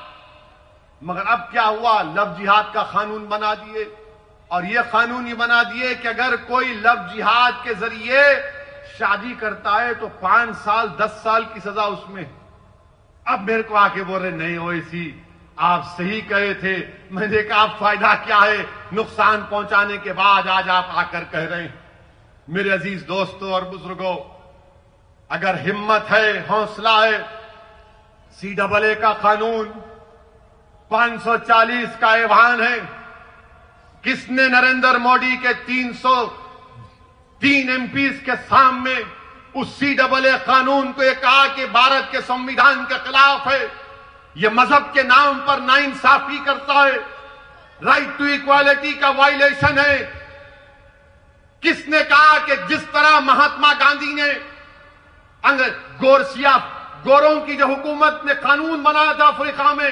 मगर अब क्या हुआ? लव जिहाद का कानून बना दिए। और यह कानून ये बना दिए कि अगर कोई लव जिहाद के ज़रिए शादी करता है तो पाँच साल, दस साल की सजा उसमें। अब मेरे को आके बोल रहे, नहीं हो इसी आप सही कहे थे। मैंने कहा फ़ायदा क्या है? नुकसान पहुँचाने के बाद आज आप आकर कह रहे हैं। मेरे अज़ीज़ दोस्तों और बुज़ुर्गों, अगर हिम्मत है, हौसला है सी डबल ए का कानून 540 का ऐवान है, किसने नरेंद्र मोदी के 303 एमपीज के सामने उस सी डबल ए कानून को कहा कि भारत के संविधान के खिलाफ है? यह मज़हब के नाम पर नाइंसाफी करता है। राइट टू इक्वालिटी का वायलेशन है। किसने कहा कि जिस तरह महात्मा गांधी ने गोरसिया, गोरों की जो हुकूमत ने कानून बनाया था अफ्रीका में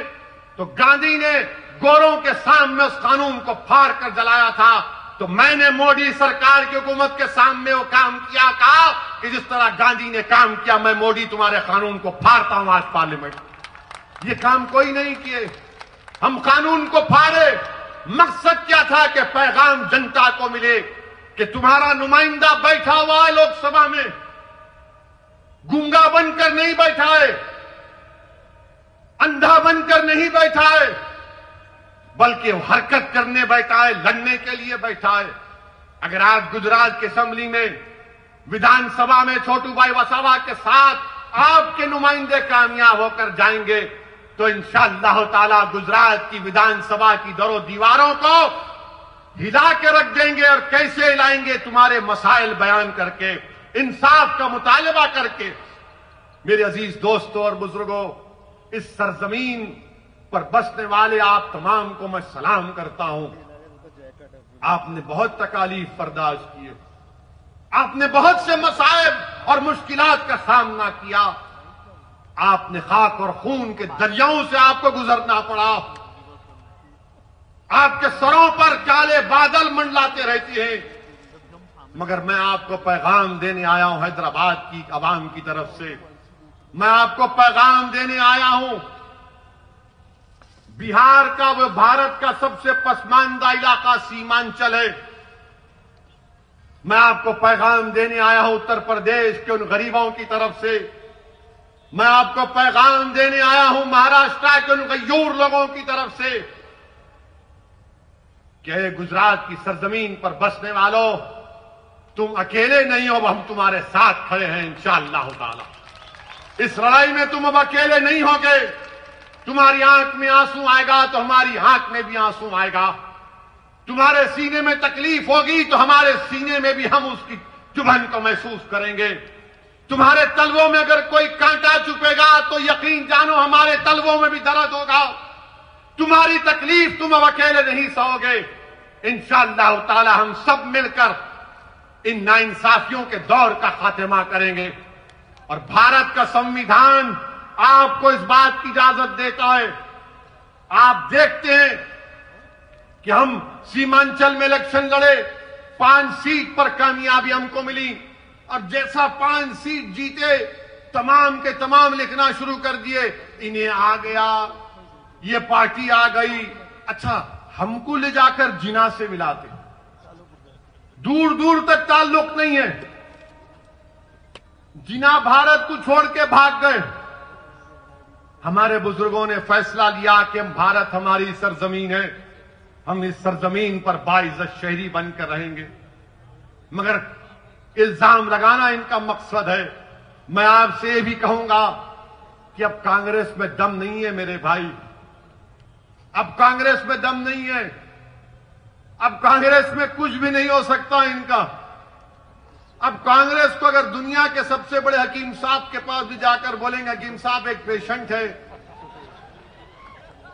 तो गांधी ने गोरों के सामने उस कानून को फाड़ कर जलाया था। तो मैंने मोदी सरकार की हुकूमत के सामने वो काम किया, कहा कि जिस तरह गांधी ने काम किया, मैं मोदी तुम्हारे कानून को फाड़ता हूँ आज पार्लियामेंट ये काम कोई नहीं किए। हम कानून को फाड़े। मकसद क्या था कि पैगाम जनता को मिले कि तुम्हारा नुमाइंदा बैठा हुआ है लोकसभा में। गूँगा बनकर नहीं बैठा है। अंधा बनकर नहीं बैठा है। बल्कि हरकत करने बैठा है, लड़ने के लिए बैठा है। अगर आज गुजरात की असेंबली में, विधानसभा में छोटू भाई वसावा के साथ आपके नुमाइंदे कामयाब होकर जाएँगे तो इंशाअल्लाह ताला गुजरात की विधानसभा की दरों दीवारों को हिला के रख देंगे और कैसे हिलाएँगे तुम्हारे मसाइल बयान करके, इंसाफ का मुतालबा करके। मेरे अज़ीज़ दोस्तों और बुज़ुर्गों, इस सरजमीन पर बसने वाले आप तमाम को मैं सलाम करता हूँ। आपने बहुत तकालीफ बर्दाश्त किए। आपने बहुत से मसायब और मुश्किलात का सामना किया। आपने खाक और खून के दरियाओं से आपको गुजरना पड़ा। आपके सरों पर काले बादल मंडलाते रहते हैं। मगर मैं आपको पैगाम देने आया हूँ हैदराबाद की आवाम की तरफ़ से। मैं आपको पैगाम देने आया हूँ। बिहार का वो भारत का सबसे पसमानदा इलाका सीमांचल है। मैं आपको पैगाम देने आया हूँ उत्तर प्रदेश के उन गरीबों की तरफ़ से। मैं आपको पैगाम देने आया हूँ महाराष्ट्र के उन गयूर लोगों की तरफ़ से कि गुजरात की सरजमीन पर बसने वालों, तुम अकेले नहीं हो, अब हम तुम्हारे साथ खड़े हैं, इंशाअल्लाह ताला। इस लड़ाई में तुम अब अकेले नहीं होगे। तुम्हारी आँख में आँसू आएगा तो हमारी आँख में भी आँसू आएगा। तुम्हारे सीने में तकलीफ़ होगी तो हमारे सीने में भी हम उसकी चुभन को महसूस करेंगे। तुम्हारे तलवों में अगर कोई कांटा चुपेगा तो यकीन जानो हमारे तलवों में भी दर्द होगा। तुम्हारी तकलीफ़ तुम अब अकेले नहीं सहोगे। इंशाला ताला हम सब मिलकर इन नाइंसाफियों के दौर का खात्मा करेंगे। और भारत का संविधान आपको इस बात की इजाज़त देता है। आप देखते हैं कि हम सीमांचल में इलेक्शन लड़े, पाँच सीट पर कामयाबी हमको मिली। और जैसा पाँच सीट जीते, तमाम के तमाम लिखना शुरू कर दिए, इन्हें आ गया। ये पार्टी आ गई। अच्छा हमको ले जाकर जिना से मिलाते। दूर दूर तक ताल्लुक नहीं है। जिना भारत को छोड़ के भाग गए। हमारे बुज़ुर्गों ने फैसला लिया कि हम भारत हमारी सरजमीन है। हम इस सरजमीन पर बाइज्जत शहरी बनकर रहेंगे। मगर इल्ज़ाम लगाना इनका मकसद है। मैं आपसे ये भी कहूँगा कि अब कांग्रेस में दम नहीं है मेरे भाई। अब कांग्रेस में दम नहीं है। अब कांग्रेस में कुछ भी नहीं हो सकता इनका। अब कांग्रेस को अगर दुनिया के सबसे बड़े हकीम साहब के पास भी जाकर बोलेंगे, हकीम साहब एक पेशेंट है।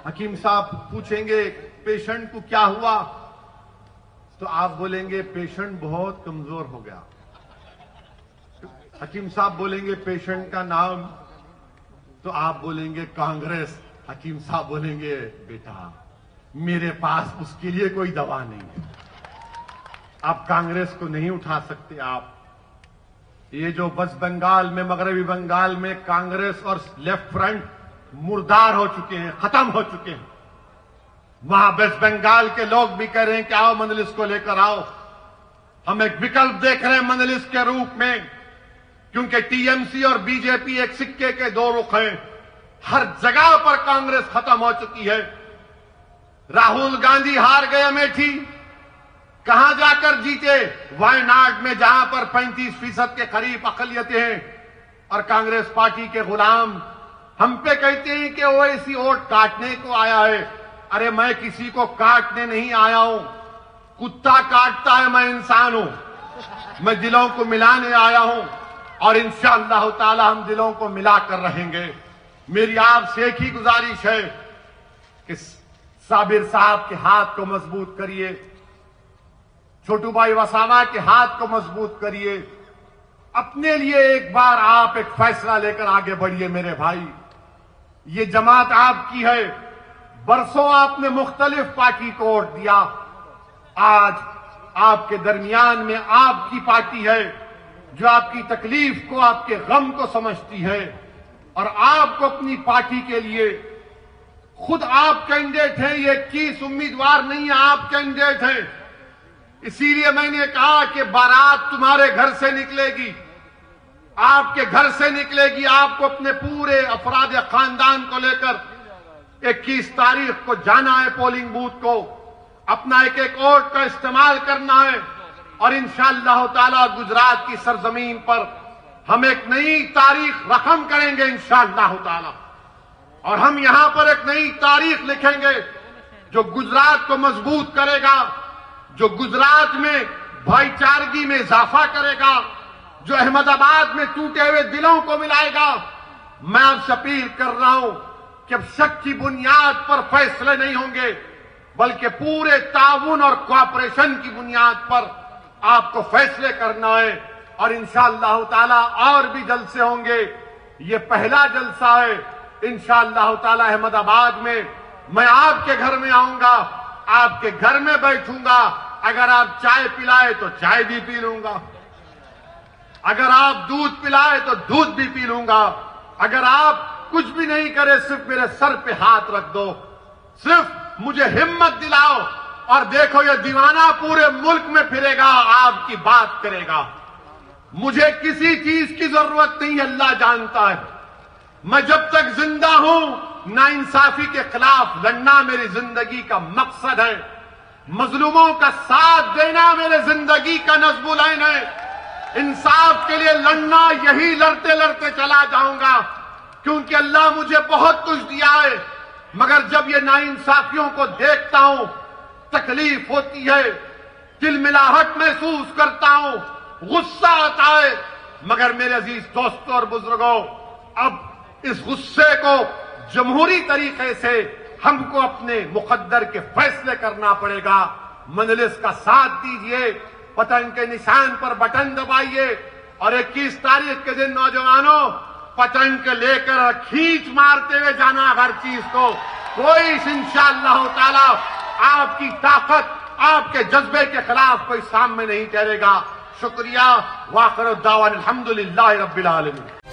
हकीम साहब पूछेंगे पेशेंट को क्या हुआ? तो आप बोलेंगे, पेशेंट बहुत कमज़ोर हो गया। हकीम साहब बोलेंगे पेशेंट का नाम तो आप बोलेंगे कांग्रेस। हकीम साहब बोलेंगे, बेटा, मेरे पास उसके लिए कोई दवा नहीं है। आप कांग्रेस को नहीं उठा सकते आप। ये जो बस बंगाल में, मगरबी बंगाल में कांग्रेस और लेफ़्ट फ्रंट मुर्दार हो चुके हैं, खत्म हो चुके हैं। वहाँ वेस्ट बंगाल के लोग भी कह रहे हैं कि आओ मंदलिस को लेकर आओ। हम एक विकल्प देख रहे हैं मंदलिस के रूप में। क्योंकि टीएमसी और बीजेपी एक सिक्के के दो रुख हैं। हर जगह पर कांग्रेस खत्म हो चुकी है। राहुल गांधी हार गए अमेठी। कहाँ जाकर जीते? वायनाड में, जहाँ पर 35 फ़ीसद के करीब अकलियतें हैं। और कांग्रेस पार्टी के गुलाम, हम पे कहते हैं कि वो ऐसी वोट काटने को आया है। अरे मैं किसी को काटने नहीं आया हूँ। कुत्ता काटता है, मैं इंसान हूँ। मैं दिलों को मिलाने आया हूँ। और इंशाअल्लाह ताला हम दिलों को मिलाकर रहेंगे। मेरी आपसे एक ही गुजारिश है कि साबिर साहब के हाथ को मज़बूत करिए, छोटू भाई वसावा के हाथ को मज़बूत करिए। अपने लिए एक बार आप एक फैसला लेकर आगे बढ़िए मेरे भाई। ये जमात आपकी है। बरसों आपने मुख्तलिफ़ पार्टी को वोट दिया। आज आपके दरमियान में आपकी पार्टी है। जो आपकी तकलीफ़ को, आपके गम को समझती है और आपको अपनी पार्टी के लिए खुद आप कैंडिडेट हैं, ये इक्कीस उम्मीदवार नहीं है, आप कैंडिडेट हैं। इसीलिए मैंने कहा कि बारात तुम्हारे घर से निकलेगी, आपके घर से निकलेगी, आपको अपने पूरे या खानदान को लेकर 21 तारीख को जाना है पोलिंग बूथ को, अपना एक एक वोट का इस्तेमाल करना है। और इंशाअल्लाह ताला गुजरात की सरजमीन पर हम एक नई तारीख रकम करेंगे इंशाअल्लाह ताला। और हम यहाँ पर एक नई तारीख लिखेंगे जो गुजरात को मज़बूत करेगा, जो गुजरात में भाईचारगी में इजाफा करेगा, जो अहमदाबाद में टूटे हुए दिलों को मिलाएगा। मैं आपसे अपील कर रहा हूँ कि अब शक की बुनियाद पर फैसले नहीं होंगे, बल्कि पूरे ताउन और कॉपरेशन की बुनियाद पर आपको फैसले करना है और इंशाअल्लाह ताला और भी जलसे होंगे। ये पहला जलसा है, इंशाअल्लाह ताला अहमदाबाद में। मैं आपके घर में आऊँगा, आपके घर में बैठूँगा। अगर आप चाय पिलाए तो चाय भी पी लूँगा। अगर आप दूध पिलाए तो दूध भी पी लूँगा। अगर आप कुछ भी नहीं करे, सिर्फ़ मेरे सर पे हाथ रख दो। सिर्फ़ मुझे हिम्मत दिलाओ। और देखो ये दीवाना पूरे मुल्क में फिरेगा, आपकी बात करेगा। मुझे किसी चीज़ की ज़रूरत नहीं, अल्लाह जानता है। मैं जब तक ज़िंदा हूँ, ना इंसाफी के खिलाफ लड़ना मेरी ज़िंदगी का मकसद है। मजलूमों का साथ देना मेरे ज़िंदगी का नजबुलैन है। इंसाफ के लिए लड़ना, यही लड़ते लड़ते चला जाऊँगा। क्योंकि अल्लाह मुझे बहुत कुछ दिया है। मगर जब ये नाइंसाफियों को देखता हूँ तकलीफ़ होती है, दिल मिलाहट महसूस करता हूँ, गुस्सा आता है। मगर मेरे अज़ीज़ दोस्तों और बुज़ुर्गों, अब इस गुस्से को जमहूरी तरीके से हमको अपने मुकद्दर के फैसले करना पड़ेगा। मंजलिस का साथ दीजिए, पतंग के निशान पर बटन दबाइए, और 21 तारीख के दिन नौजवानों, पतंग लेकर खींच मारते हुए जाना हर चीज़ को। कोई इंशाअल्लाह ताला आपकी ताकत आपके जज्बे के खिलाफ कोई सामने नहीं ठहरेगा। शुक्रिया। वाकर दावा अलहमदुल्ला रबीआलमी